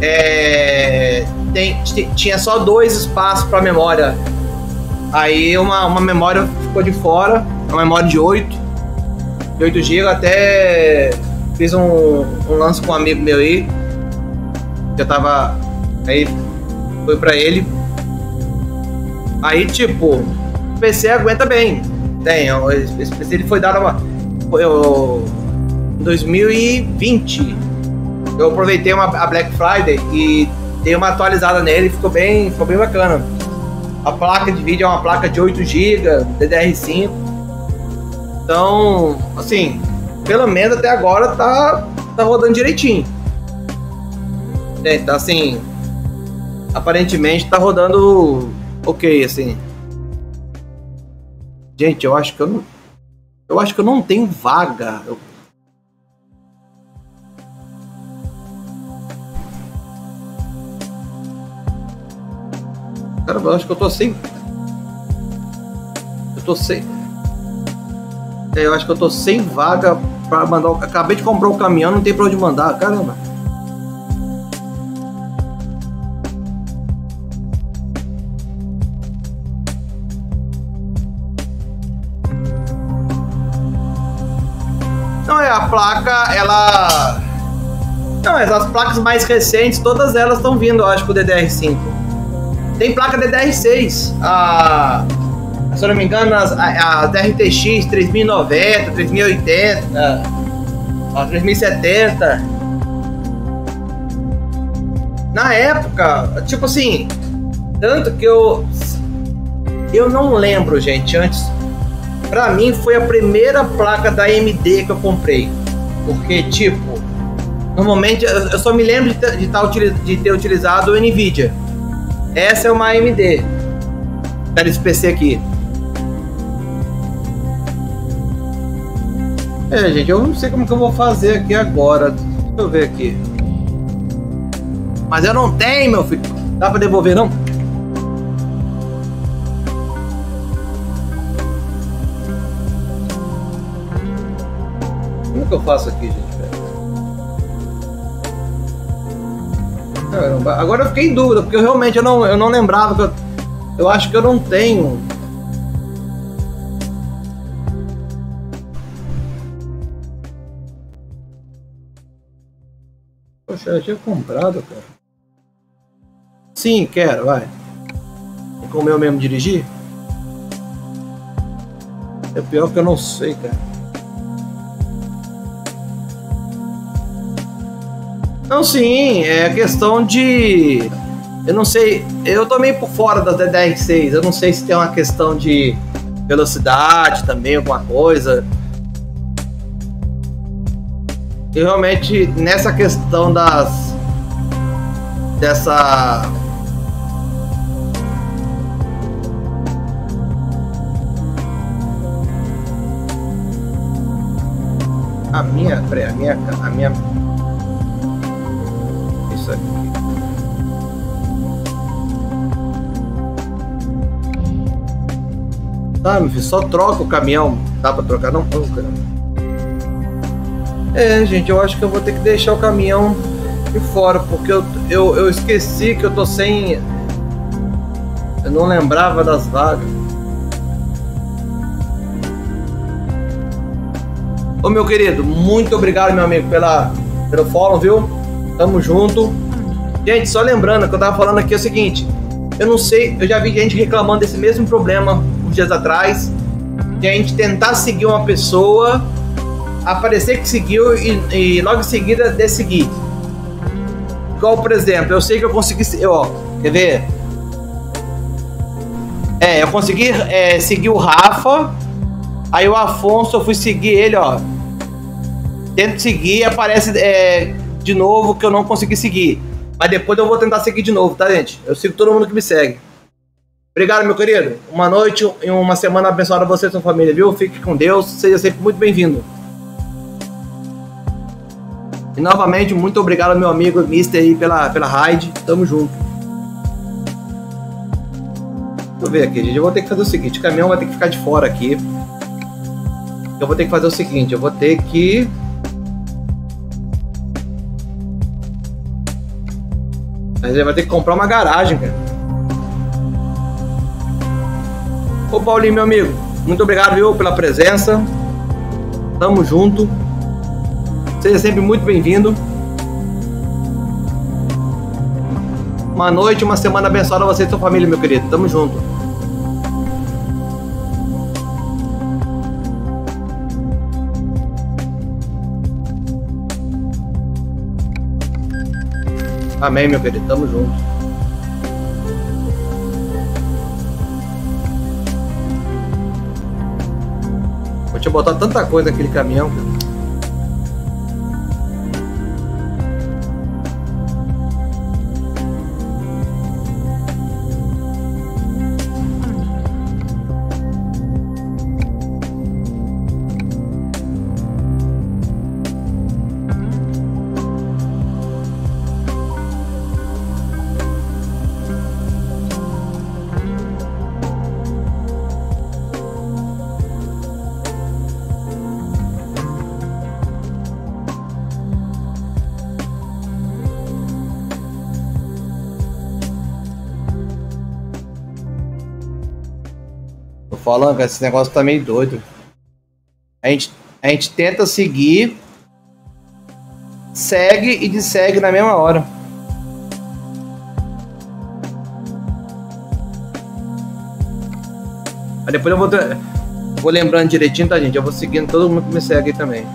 é, tem, tinha só dois espaços para memória. Aí uma, uma memória ficou de fora, uma memória de 8, de 8 GB, até fiz um, um lance com um amigo meu aí, eu tava. Aí foi para ele. Aí tipo, o PC aguenta bem. Tem, esse PC ele foi dado uma. Eu, 2020. Eu aproveitei uma, a Black Friday e dei uma atualizada nele, ficou bem, ficou bem bacana. A placa de vídeo é uma placa de 8 GB, DDR5. Então, assim, pelo menos até agora tá, tá rodando direitinho. Então, assim, aparentemente tá rodando ok, assim. Gente, eu acho que eu não. Eu acho que eu não tenho vaga. Eu Cara, eu acho que eu tô sem. Eu tô sem. Eu acho que eu tô sem vaga pra mandar. Acabei de comprar o caminhão, não tem pra onde mandar. Caramba. Não, é a placa, ela. Não, as placas mais recentes, todas elas estão vindo, eu acho, com o DDR5. Tem placa DDR6. A, se eu não me engano, as, a, a DRTX 3090, 3080, a 3070. Na época, tipo assim, tanto que eu. Eu não lembro, gente, antes. Pra mim foi a primeira placa da AMD que eu comprei. Porque, tipo, normalmente eu só me lembro de ter, de, tá de ter utilizado o Nvidia. Essa é uma AMD. Pera esse PC aqui. É, gente, eu não sei como que eu vou fazer aqui agora. Deixa eu ver aqui. Mas eu não tenho, meu filho. Dá pra devolver, não? Como que eu faço aqui, gente? Caramba, agora eu fiquei em dúvida, porque eu realmente eu não, eu não lembrava que eu, eu acho que eu não tenho. Eu tinha comprado, cara. Sim, quero, vai. Como eu mesmo dirigir? É pior que eu não sei, cara. Não, sim, é questão de. Eu não sei, eu meio por fora da DDR6, eu não sei se tem uma questão de velocidade também, alguma coisa. E realmente nessa questão das. dessa. A minha. A minha. A minha. Isso aqui. Tá, meu filho, só troca o caminhão. Dá pra trocar? Não, não, caramba. É, gente, eu acho que eu vou ter que deixar o caminhão de fora, porque eu, eu, eu esqueci que eu tô sem. Eu não lembrava das vagas. Ô meu querido, muito obrigado, meu amigo, pela, pelo follow, viu? Tamo junto. Gente, só lembrando que eu tava falando aqui é o seguinte: eu não sei, eu já vi gente reclamando desse mesmo problema uns dias atrás, de a gente tentar seguir uma pessoa aparecer que seguiu e, e logo em seguida desseguir. Igual, por exemplo, eu sei que eu consegui. Ó, quer ver? É, eu consegui é, seguir o Rafa. Aí o Afonso, eu fui seguir ele, ó. Tento seguir, aparece é, de novo que eu não consegui seguir. Mas depois eu vou tentar seguir de novo, tá, gente? Eu sigo todo mundo que me segue. Obrigado, meu querido. Uma noite e uma semana abençoada a você e sua família, viu? Fique com Deus. Seja sempre muito bem-vindo. E novamente, muito obrigado, meu amigo Mister, aí, pela, pela raid. Tamo junto. Deixa eu ver aqui, gente. Eu vou ter que fazer o seguinte: o caminhão vai ter que ficar de fora aqui. Eu vou ter que fazer o seguinte: eu vou ter que. Mas ele vai ter que comprar uma garagem, cara. Ô Paulinho, meu amigo, muito obrigado, viu, pela presença. Tamo junto. Seja sempre muito bem-vindo. Uma noite, uma semana abençoada a você e sua família, meu querido. Tamo junto. Amém, meu querido. Tamo junto. Vou te botar tanta coisa naquele caminhão, cara. Falando, esse negócio tá meio doido. A gente, a gente tenta seguir, segue e dessegue na mesma hora. Aí depois eu vou, vou lembrando direitinho, tá, gente? Eu vou seguindo todo mundo que me segue também.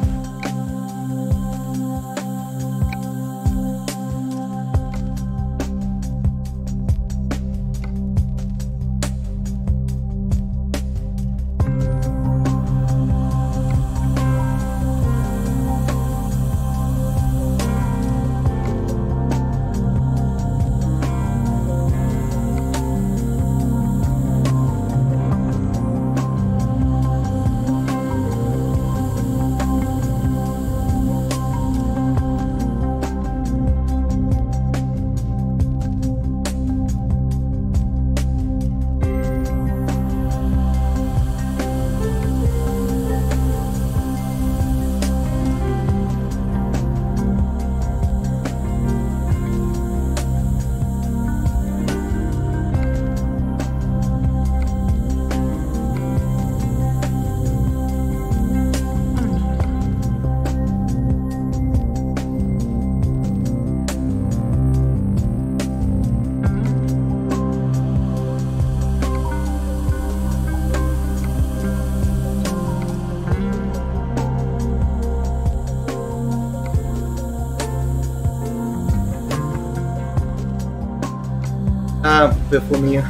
Perfuminho. (laughs)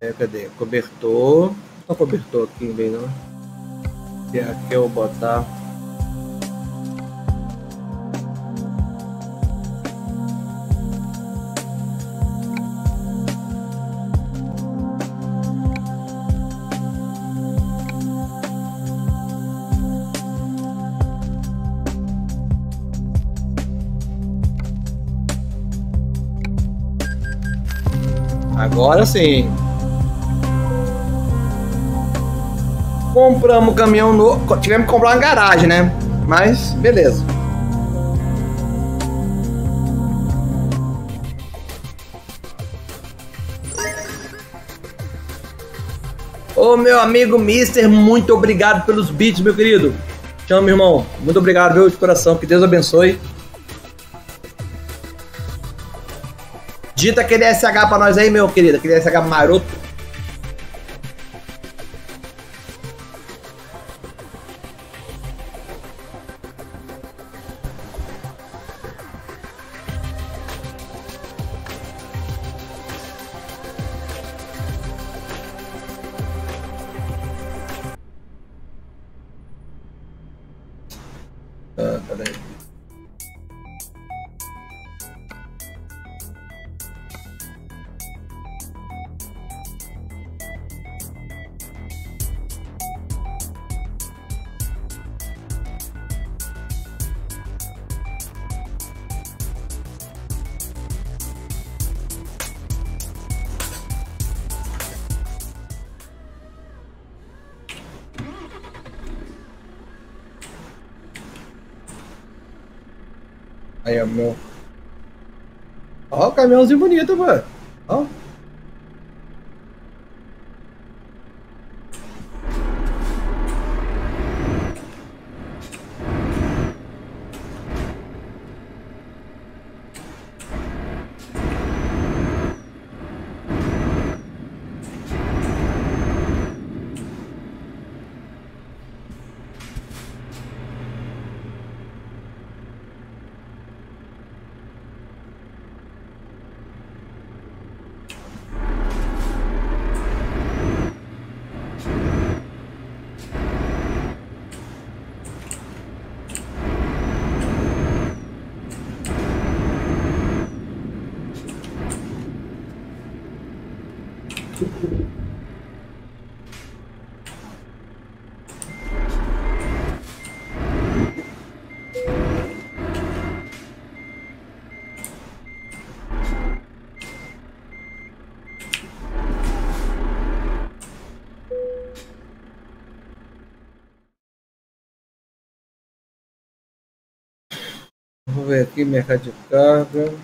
é, cadê? Cobertor. Não cobertor aqui bem não. E aqui eu botar. Agora sim. Compramos um caminhão novo. Tivemos que comprar uma garagem, né? Mas, beleza. Ô meu amigo Mister, muito obrigado pelos beats, meu querido. Te amo, irmão. Muito obrigado, viu, de coração. Que Deus abençoe. Dita aquele SH pra nós aí, meu querido. Aquele SH maroto. Caminhãozinho bonito, mano. Ó. Vou ver aqui, mercado de carga.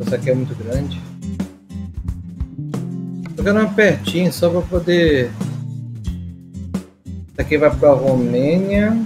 Essa aqui é muito grande. Tô querendo uma pertinho só para poder. Essa aqui vai para a Romênia.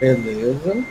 Beleza.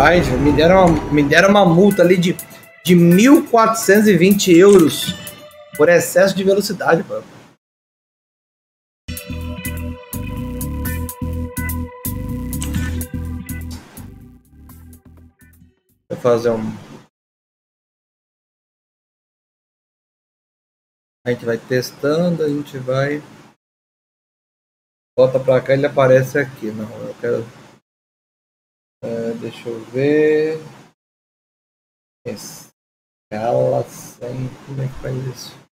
Me deram uma, me deram uma multa ali de, de 1.420 euros por excesso de velocidade, pô. Vou fazer um. A gente vai testando, a gente vai. Volta pra cá, ele aparece aqui. Não, eu quero. É, deixa eu ver. Escala sem. Como é que faz isso?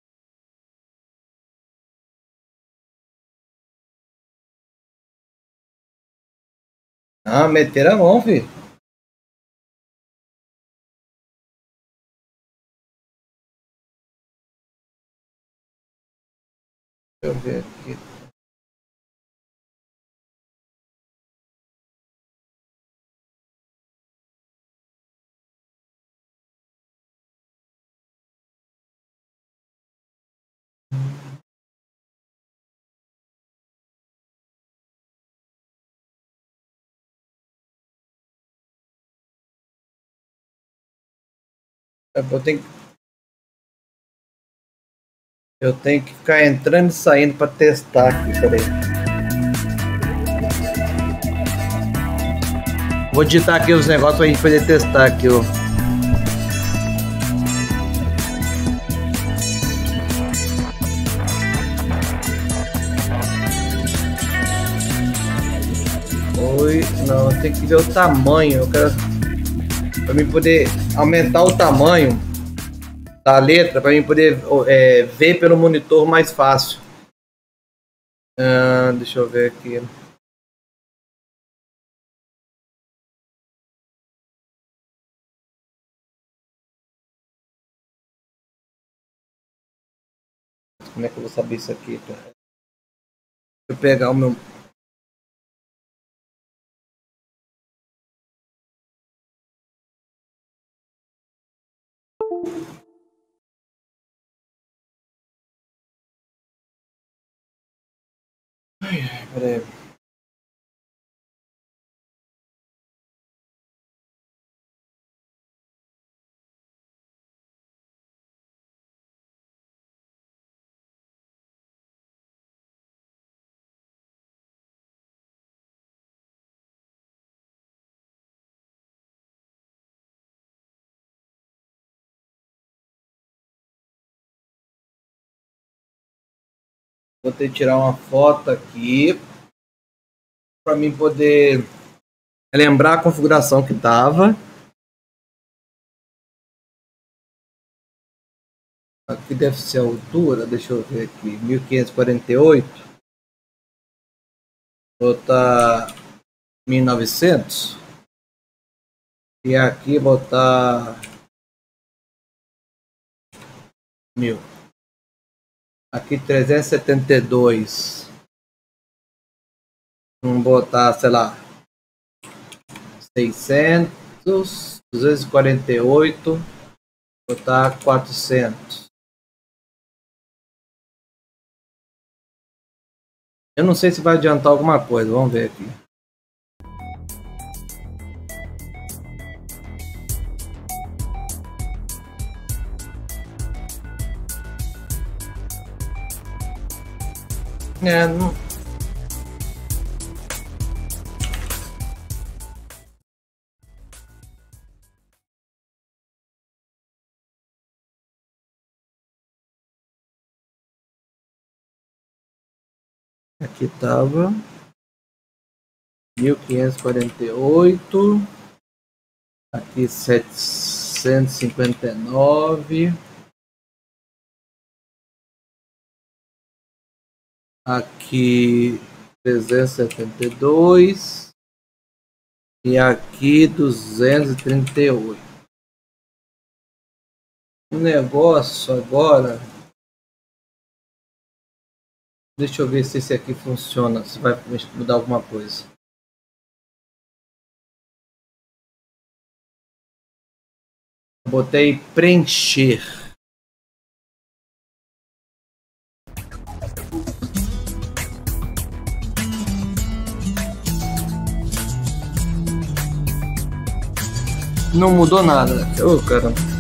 Ah, meter a mão, filho. Deixa eu ver aqui. Eu tenho, eu tenho que ficar entrando e saindo para testar aqui, peraí. Vou digitar aqui os negócios para a gente poder testar aqui, ó. Oi, não, tem que ver o tamanho. Eu quero para mim poder aumentar o tamanho da letra, para mim poder é, ver pelo monitor mais fácil. Ah, deixa eu ver aqui. Como é que eu vou saber isso aqui? Deixa eu pegar o meu (sighs) Ai, ai, Vou ter que tirar uma foto aqui para mim poder lembrar a configuração que tava. Aqui deve ser a altura, deixa eu ver aqui, 1548. Botar 1900. E aqui botar mil. Aqui 372. Vamos botar, sei lá, 600, 248, botar 400. Eu não sei se vai adiantar alguma coisa, vamos ver aqui. É, não, Aqui tava. mil quinhentos quarenta e oito, aqui setecentos cinquenta e nove, aqui trezentos setenta e dois aqui duzentos e trinta e oito. O negócio agora Deixa eu ver se esse aqui funciona, se vai mudar alguma coisa. Botei preencher. Mudou nada. Ô, oh,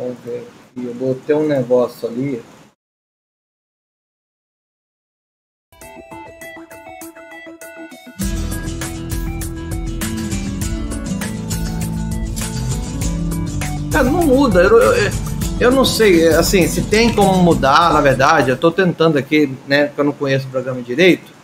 Vamos ver aqui. Eu botei um negócio ali. Cara, não muda. Eu, eu, eu, não sei, assim, se tem como mudar, na verdade, eu estou tentando aqui, né, porque eu não conheço o programa direito.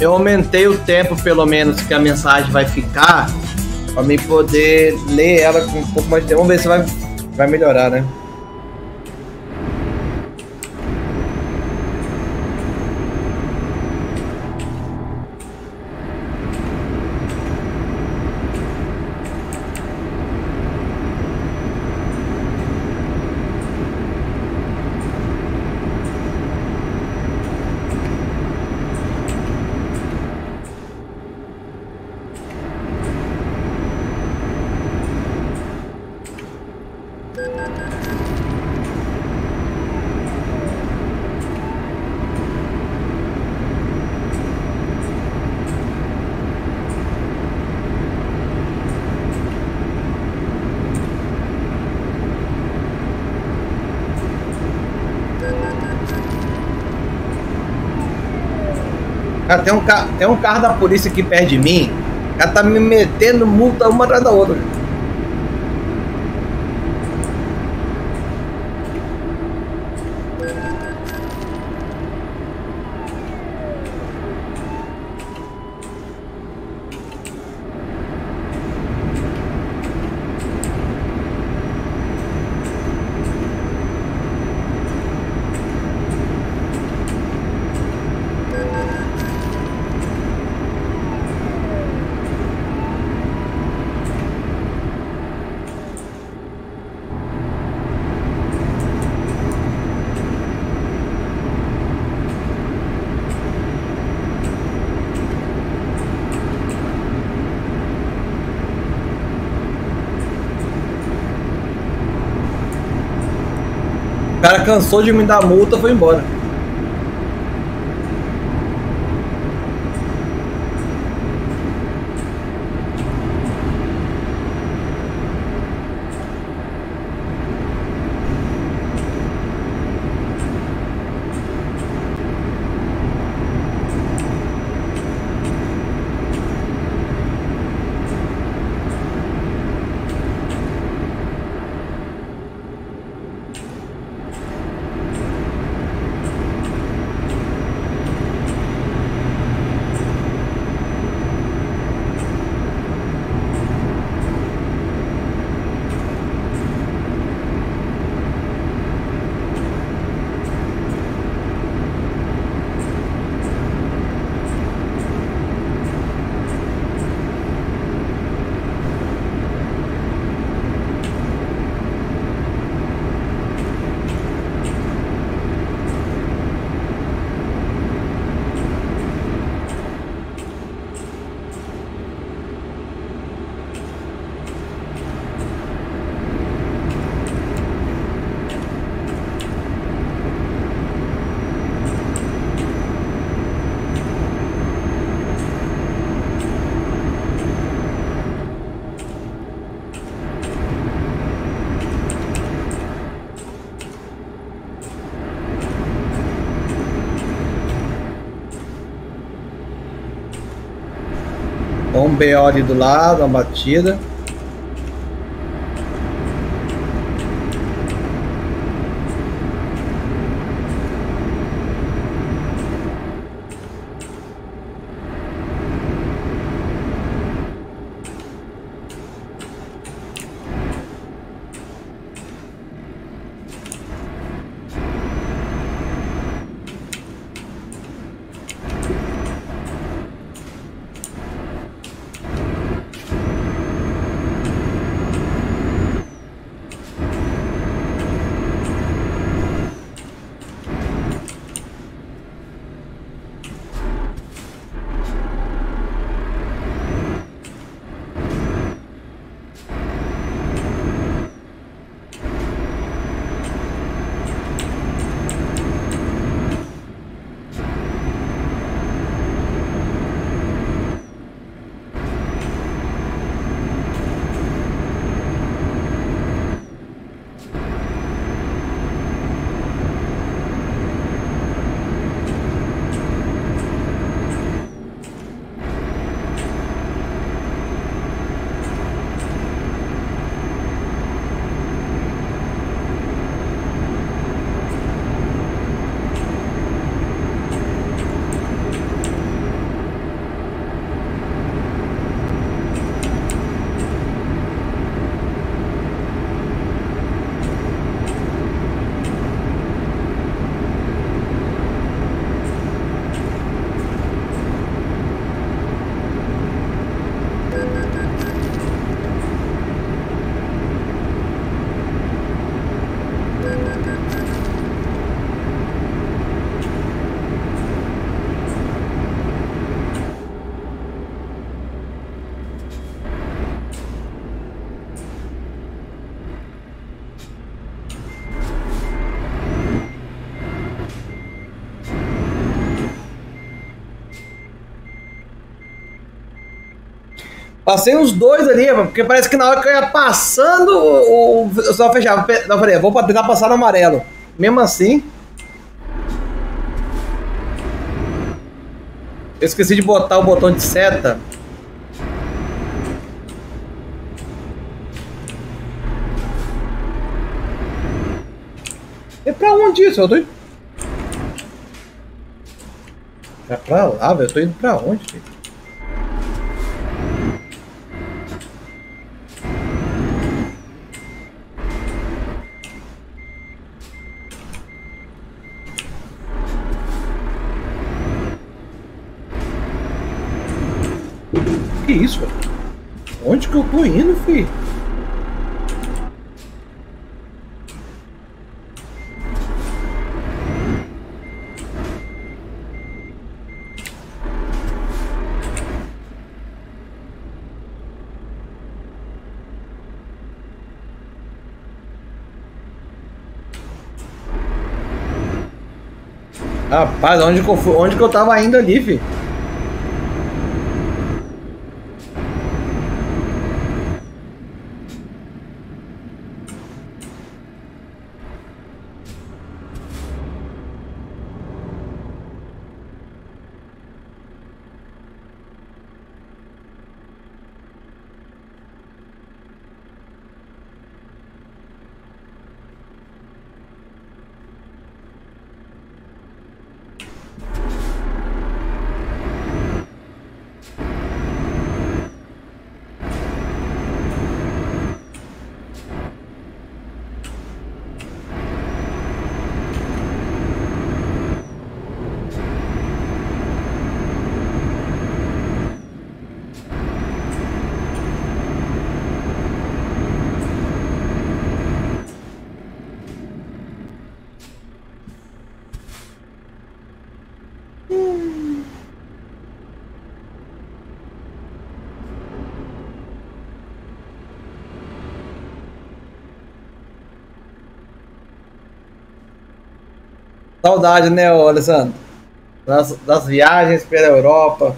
Eu aumentei o tempo, pelo menos, que a mensagem vai ficar, para mim poder ler ela com um pouco mais de tempo. Vamos ver se vai, vai melhorar, né? Tem um, tem um carro da polícia aqui perto de mim. O cara tá me metendo multa uma atrás da outra. Cansou de me dar multa foi embora. Um BO ali do lado, uma batida. Passei uns dois ali, porque parece que na hora que eu ia passando, o, o, só fechava. Eu falei, vou tentar passar no amarelo. Mesmo assim. Eu esqueci de botar o botão de seta. É pra onde isso? Eu tô indo... É pra lá, velho. Eu tô indo pra onde, filho? Que isso, velho? Onde que eu tô indo, filho? Rapaz, onde que eu, onde que eu tava indo ali, filho? Saudade, né, Alessandro? Das, das viagens pela Europa.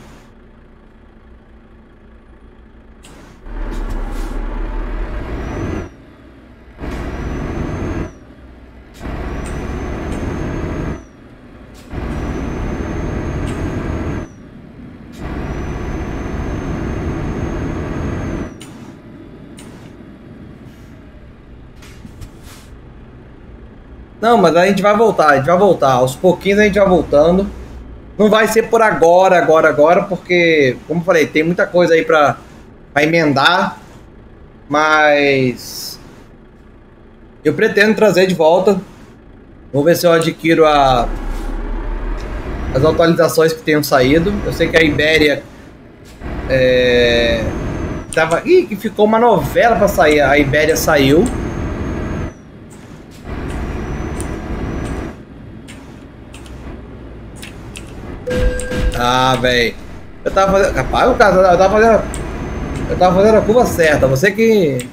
Não, mas a gente vai voltar, a gente vai voltar. Aos pouquinhos a gente vai voltando. Não vai ser por agora, agora, agora, porque, como eu falei, tem muita coisa aí pra, pra emendar. Mas. Eu pretendo trazer de volta. Vou ver se eu adquiro a, as atualizações que tenham saído. Eu sei que a Ibéria. É, tava, ih, que ficou uma novela pra sair. A Ibéria saiu. Ah, velho. Eu tava fazendo. Rapaz, eu tava fazendo. Eu tava fazendo a curva certa. Você que.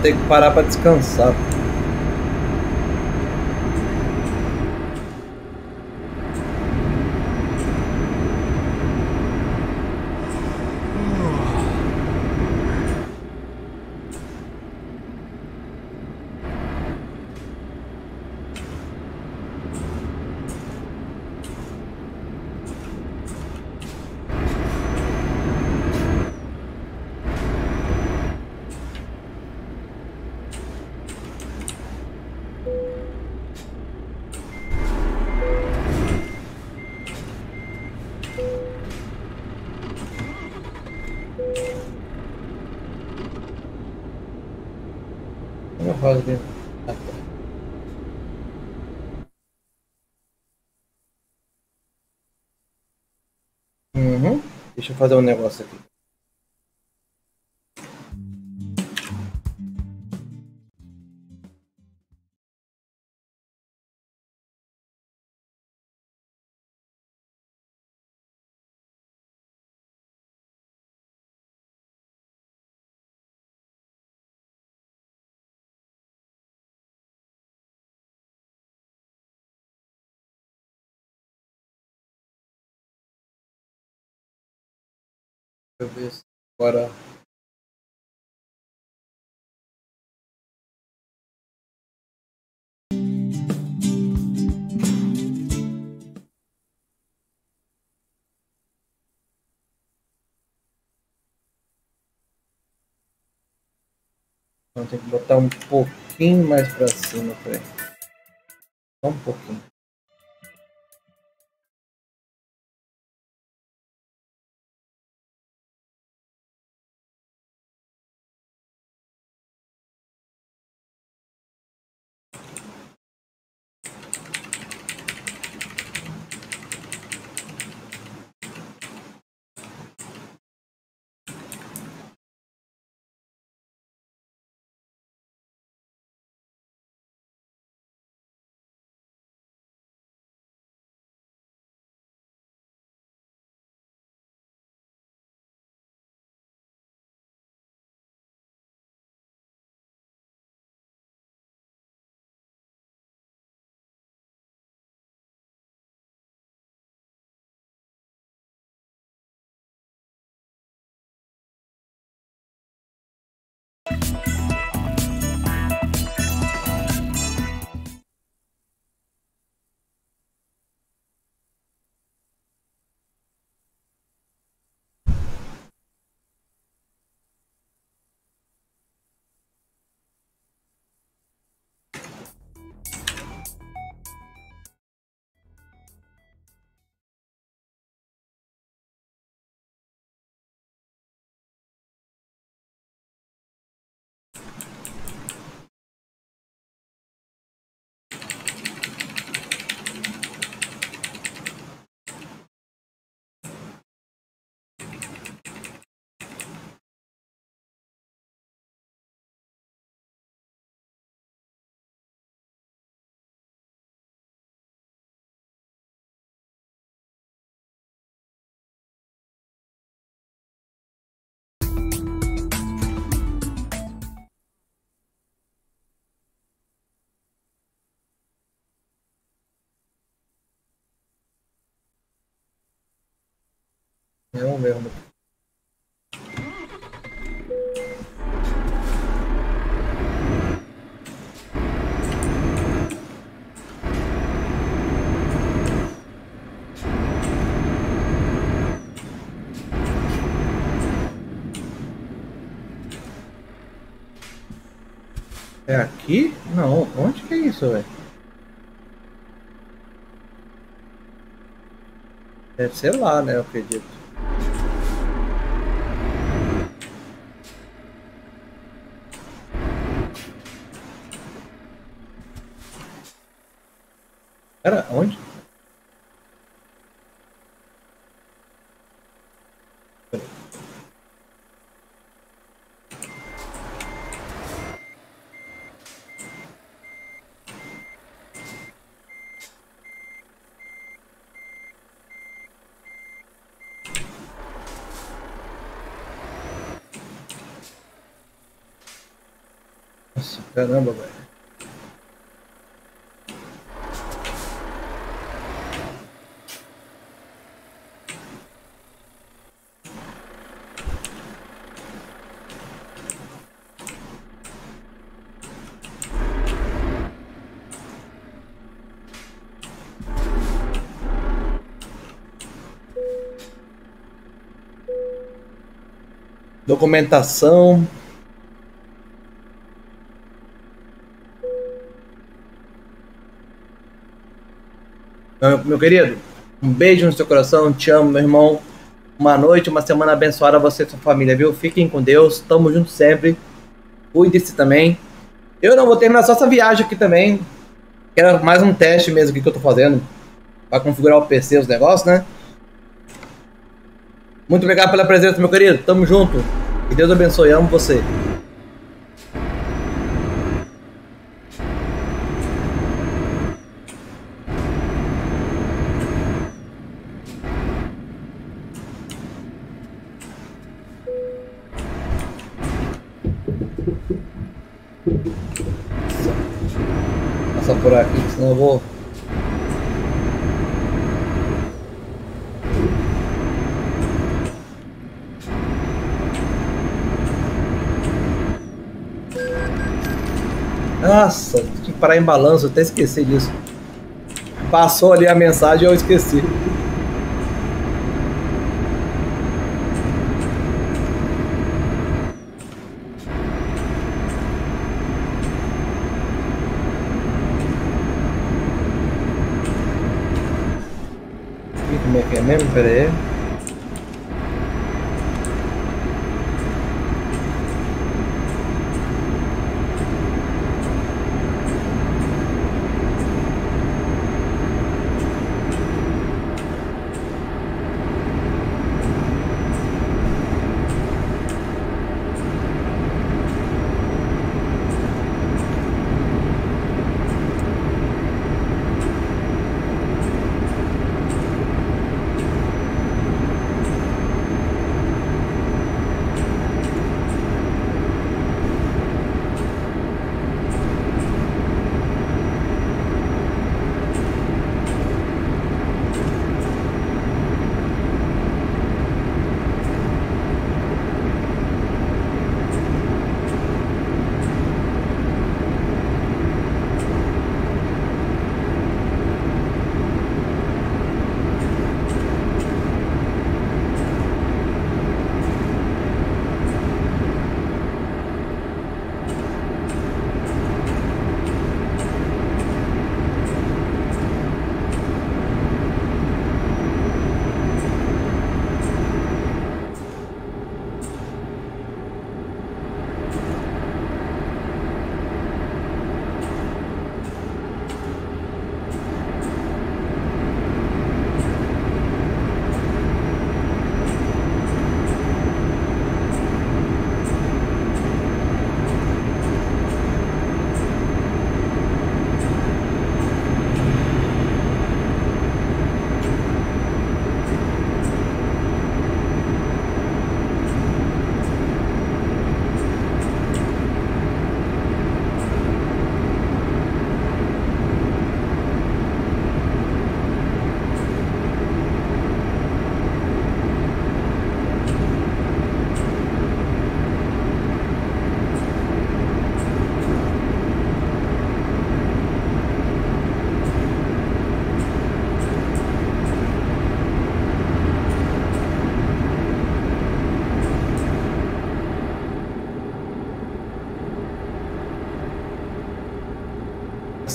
Ter que parar pra descansar. Como eu faço aqui? Ah, tá. Uhum. Deixa eu fazer um negócio aqui. Deixa eu ver agora. Então tem que botar um pouquinho mais pra cima, peraí. Só um pouquinho. É o mesmo. É aqui? Não, onde que é isso, velho? Deve ser lá, né? Eu acredito. Caramba, velho. Documentação. Meu, querido, um beijo no seu coração, te amo, meu irmão. Uma noite, uma semana abençoada a você e sua família, viu? Fiquem com Deus, tamo junto sempre. Cuide-se também. Eu não vou terminar só essa viagem aqui também. Era mais um teste mesmo que eu tô fazendo. Pra configurar o PC, os negócios, né? Muito obrigado pela presença, meu querido. Tamo junto. Que Deus abençoe. Amo você. Passar por aqui, senão eu vou. Nossa, tinha que parar em balanço, até esqueci disso. Passou ali a mensagem e eu esqueci.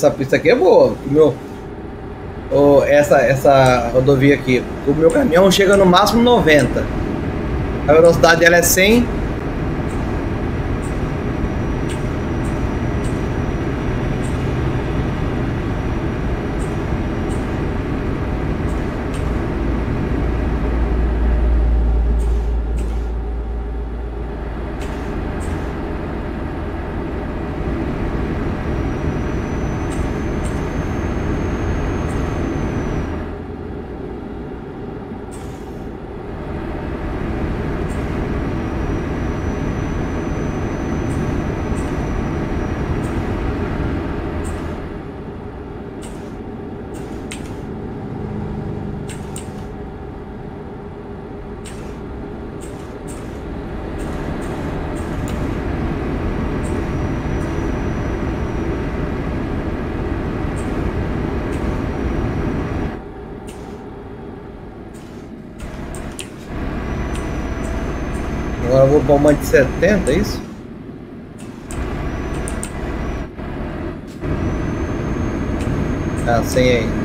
Essa pista aqui é boa. O meu, o, essa, essa rodovia aqui. O meu caminhão chega no máximo 90. A velocidade dela é 100. Uma de 70, é isso? Ah, sem aí.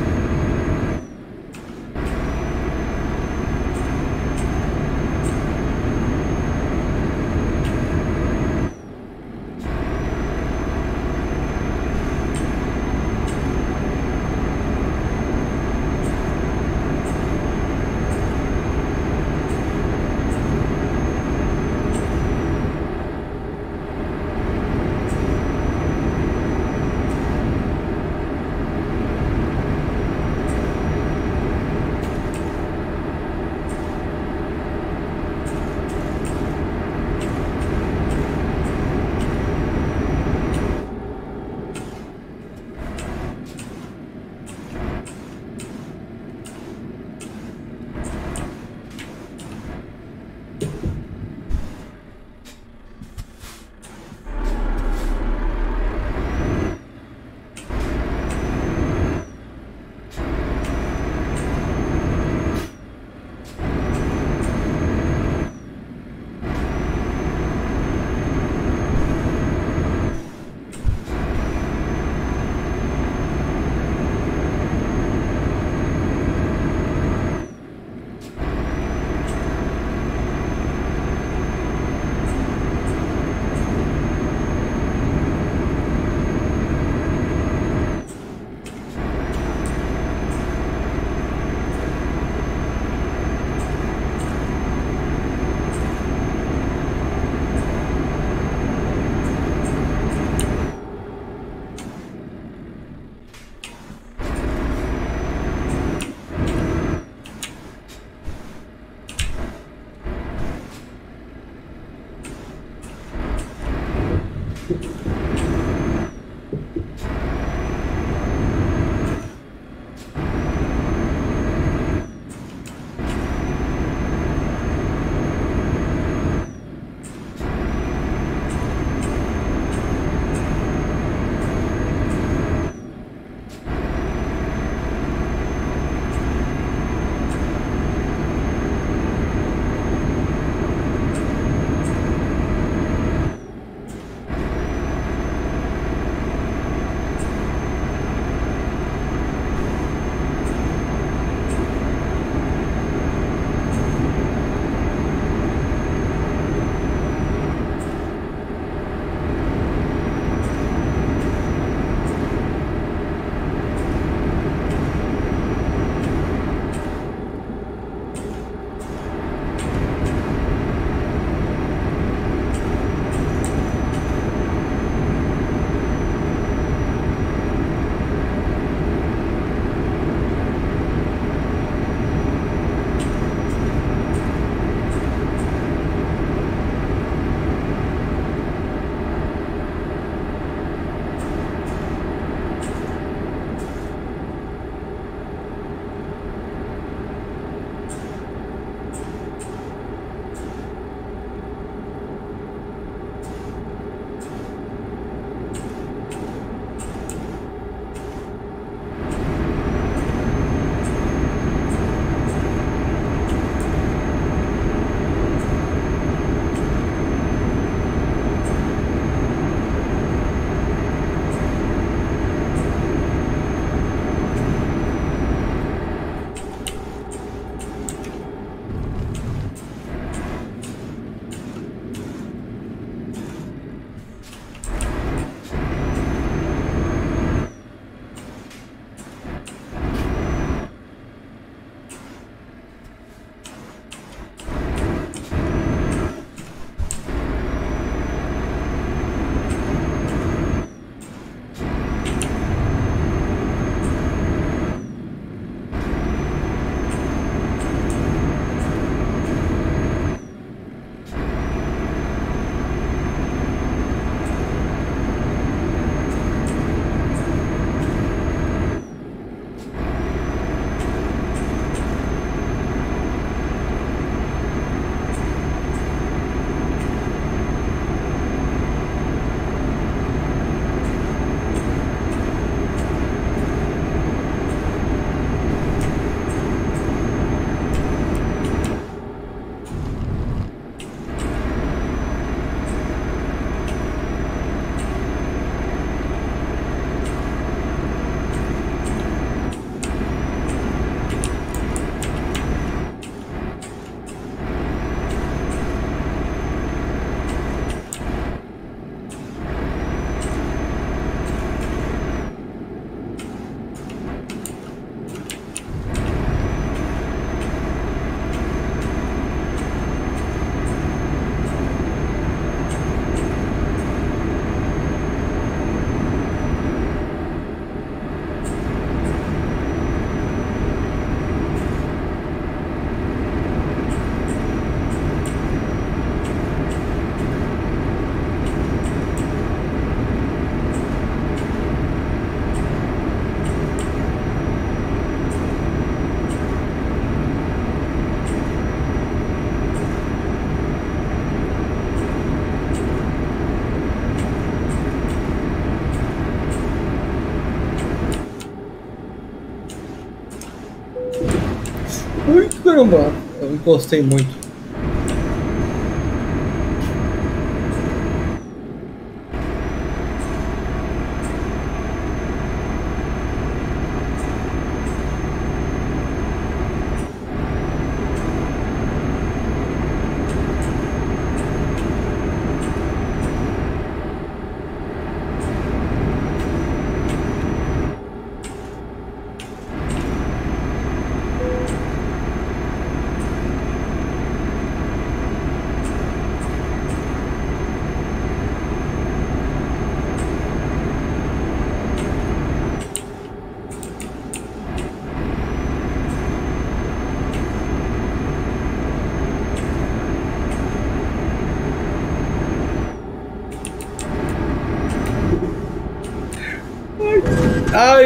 Eu encostei muito.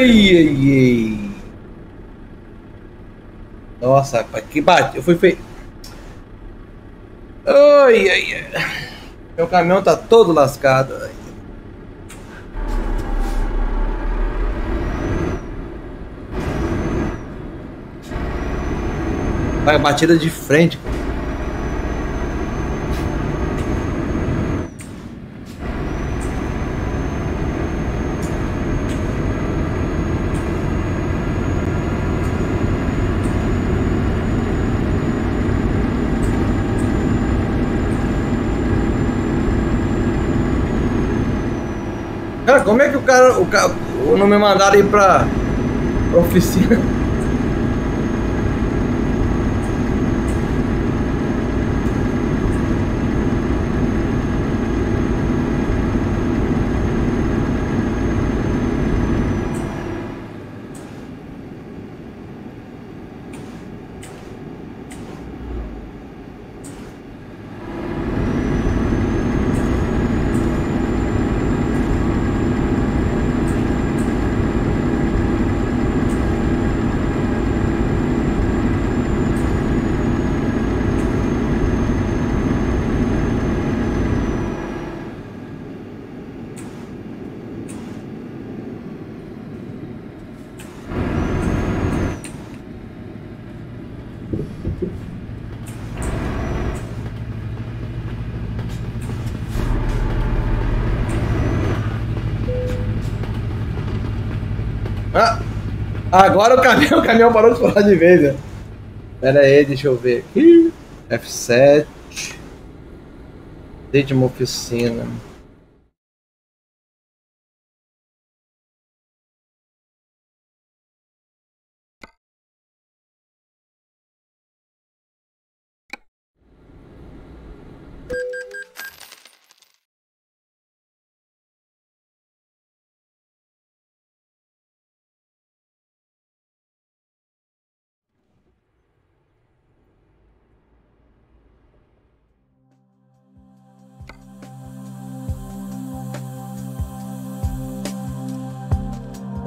Ai, ai, ai. Nossa, rapaz, que bate. Eu fui feio. Ai, ai, ai. Meu caminhão tá todo lascado. Ai. Vai, batida de frente. pô. Cara, como o não me mandaram ir pra, pra oficina? Agora o caminhão, (laughs) o caminhão parou de falar de vez. né? Pera aí, deixa eu ver aqui. F7. Desde uma oficina.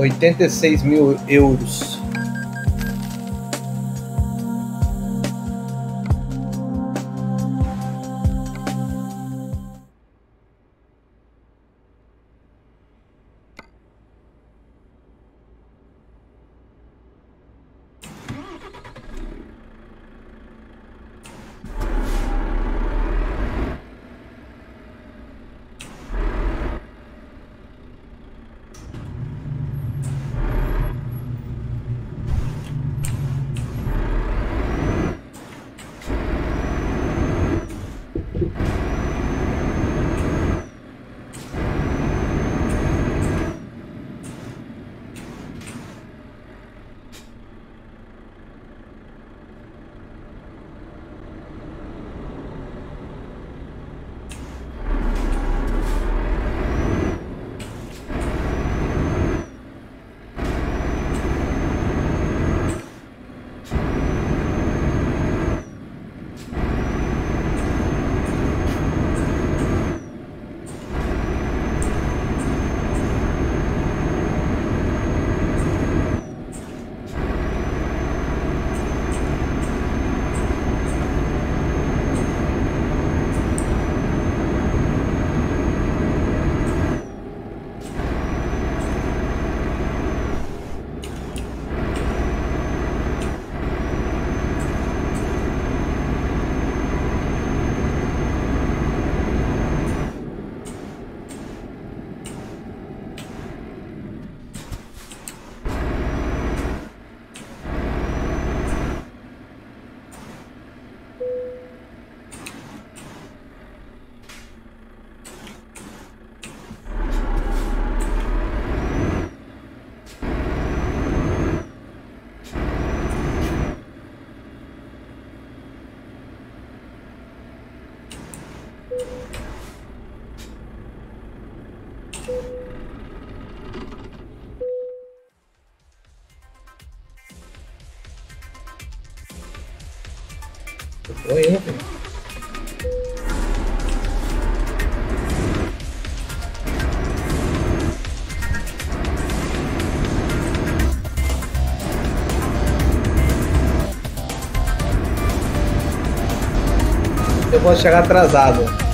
Oitenta e seis mil euros. Vou chegar atrasado.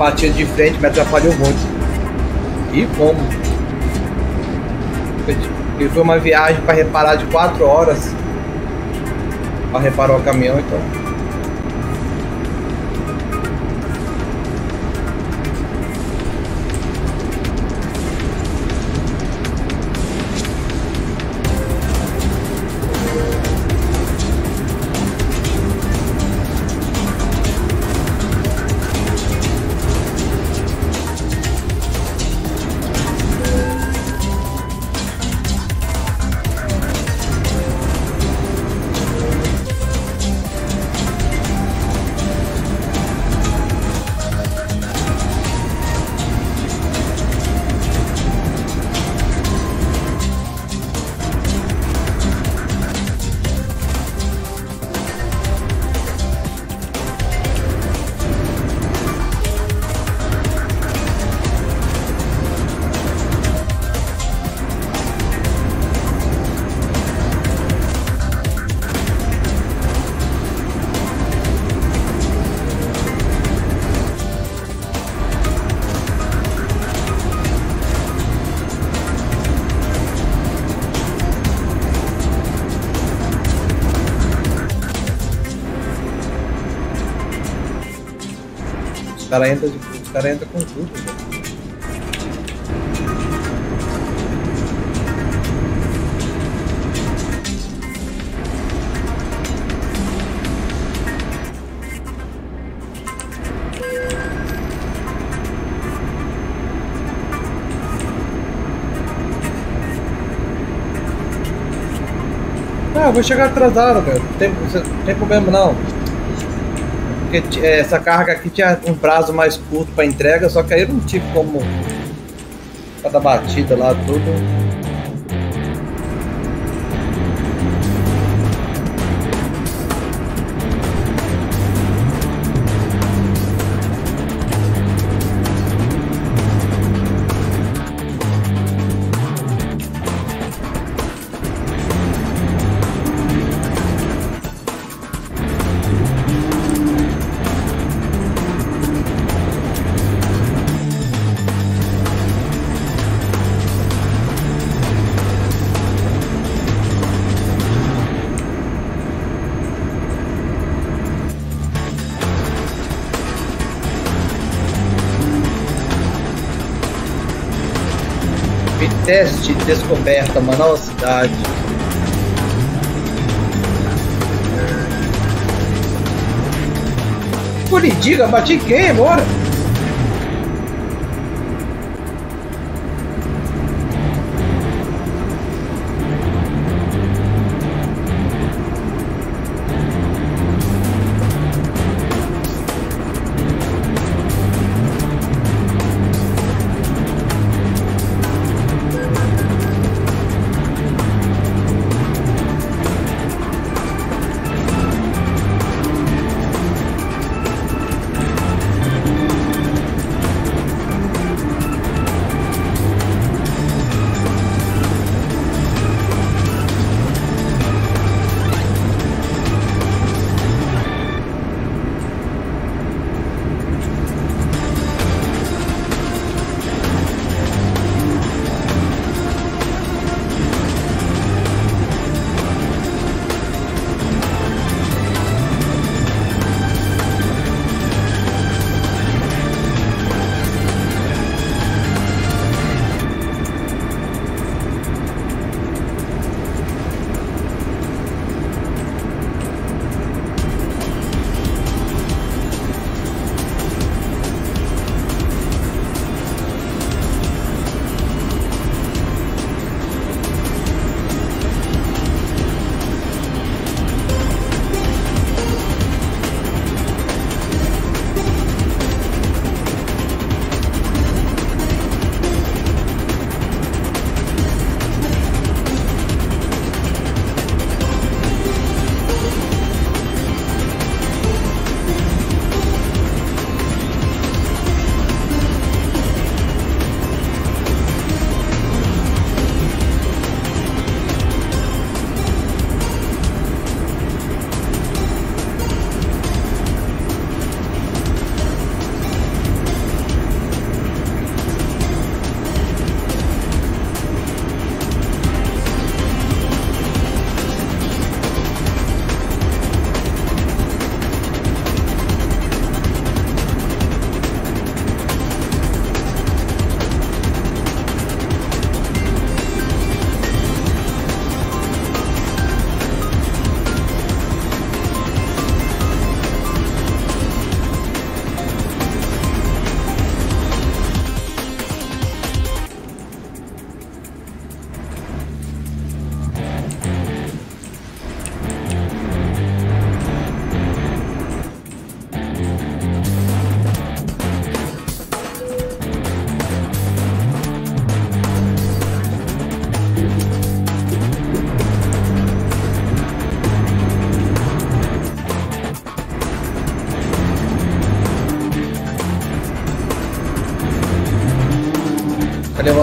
Batida de frente me atrapalhou muito. E como? E foi uma viagem para reparar de 4 horas. Para reparar o caminhão, então. Os caras entram os cara entra com tudo. né? Ah, vou chegar atrasado, cara. Tem, tem problema não. Porque é, essa carga aqui tinha um prazo mais curto para entrega, só que aí eu não tive como. Cada batida lá, tudo. Teste descoberta, Manaus cidade. Pô, lhe diga, bati em quem agora?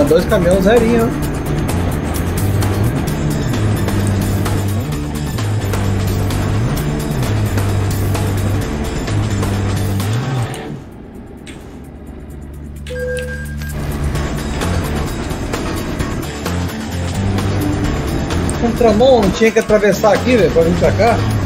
Dois caminhões zerinho. Contramão, não tinha que atravessar aqui, velho, pra vir pra cá.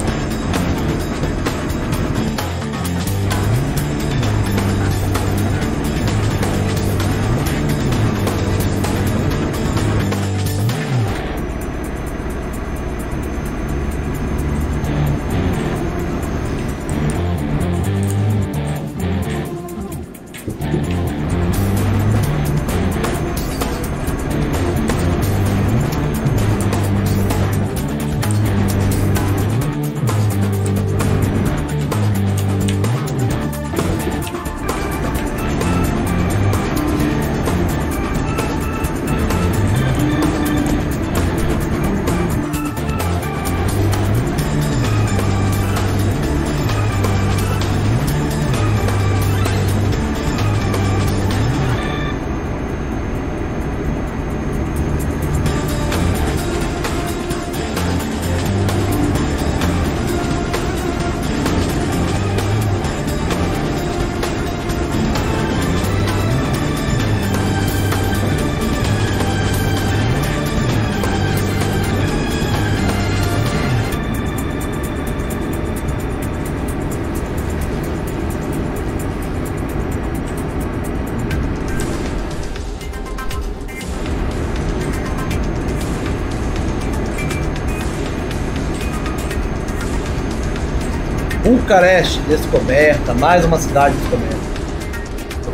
Bucareste descoberta, mais uma cidade descoberta.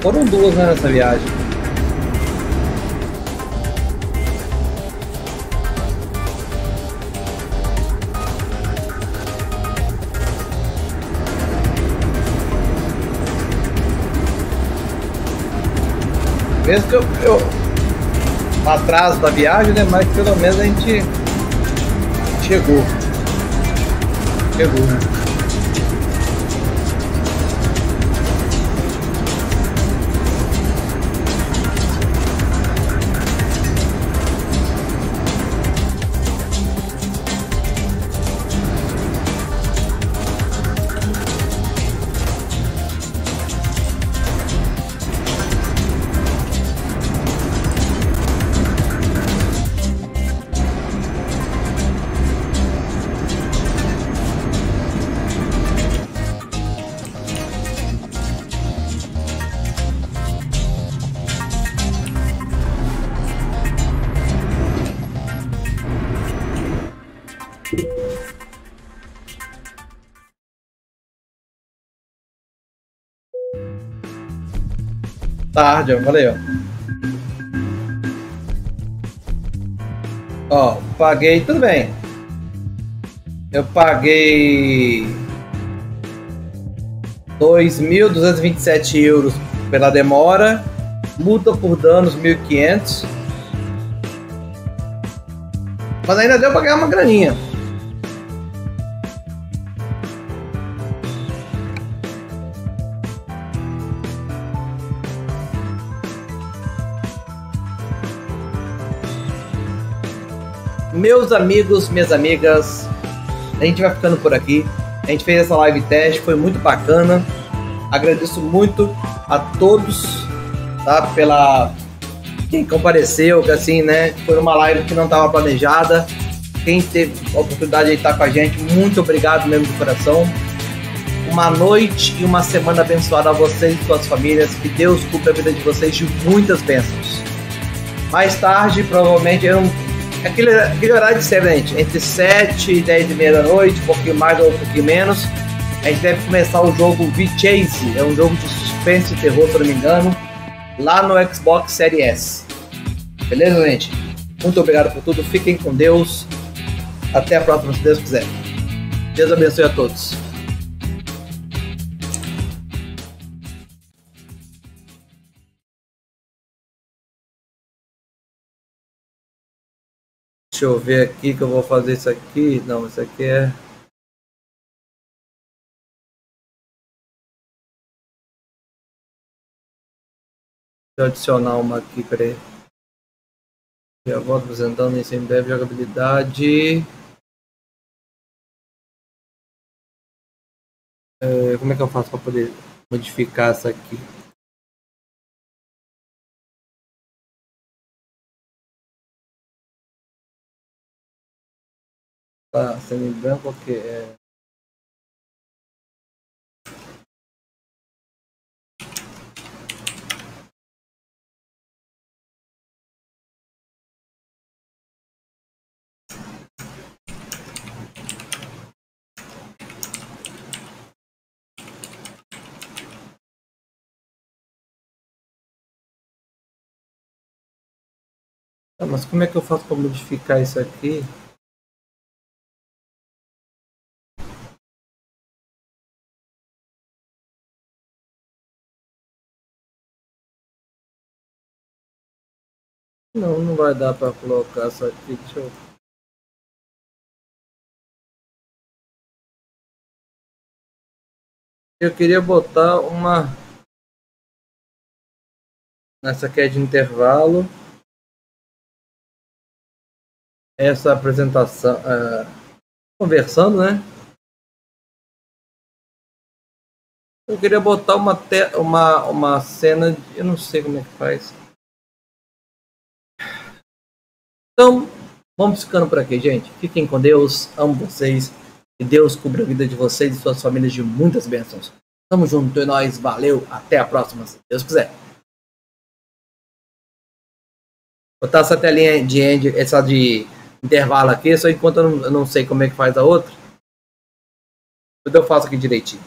Foram duas né, nessa viagem. Mesmo que eu, eu atraso da viagem, né? Mas pelo menos a gente chegou. Chegou, né? Tarde, ó. Falei, ó. Ó, paguei, tudo bem. Eu paguei 2.227 euros pela demora, multa por danos 1.500. Mas ainda deu pra ganhar uma graninha. Meus amigos, minhas amigas, a gente vai ficando por aqui. A gente fez essa live teste, foi muito bacana. Agradeço muito a todos, tá? Pela quem compareceu, que assim, né? Foi uma live que não estava planejada. Quem teve a oportunidade de estar com a gente, muito obrigado mesmo de coração. Uma noite e uma semana abençoada a vocês e suas famílias. Que Deus cubra a vida de vocês de muitas bênçãos. Mais tarde, provavelmente, eu não aquele, aquele horário de sempre, gente, entre 7 e 10 e meia da noite, um pouquinho mais ou um pouquinho menos. A gente deve começar o jogo V-Chase, é um jogo de suspense e terror, se eu não me engano, lá no Xbox Series S. Beleza, gente? Muito obrigado por tudo, fiquem com Deus. Até a próxima, se Deus quiser. Deus abençoe a todos. Deixa eu ver aqui que eu vou fazer isso aqui. Não, isso aqui é. Deixa eu adicionar uma aqui, peraí. Já volto apresentando isso em breve jogabilidade. É, como é que eu faço para poder modificar isso aqui? Tá, semi branco ok. É... Tá, mas como é que eu faço para modificar isso aqui? Não, não vai dar para colocar isso aqui. Deixa eu... Eu queria botar uma nessa aqui é de intervalo essa apresentação uh, conversando, né? Eu queria botar uma, te uma, uma cena, de, eu não sei como é que faz. Então, vamos ficando por aqui, gente. Fiquem com Deus, amo vocês. Que Deus cubra a vida de vocês e suas famílias de muitas bênçãos. Tamo junto, é nóis, valeu, até a próxima, se Deus quiser. Botar essa telinha de end, essa de intervalo aqui, só enquanto eu não, eu não sei como é que faz a outra. Eu faço aqui direitinho.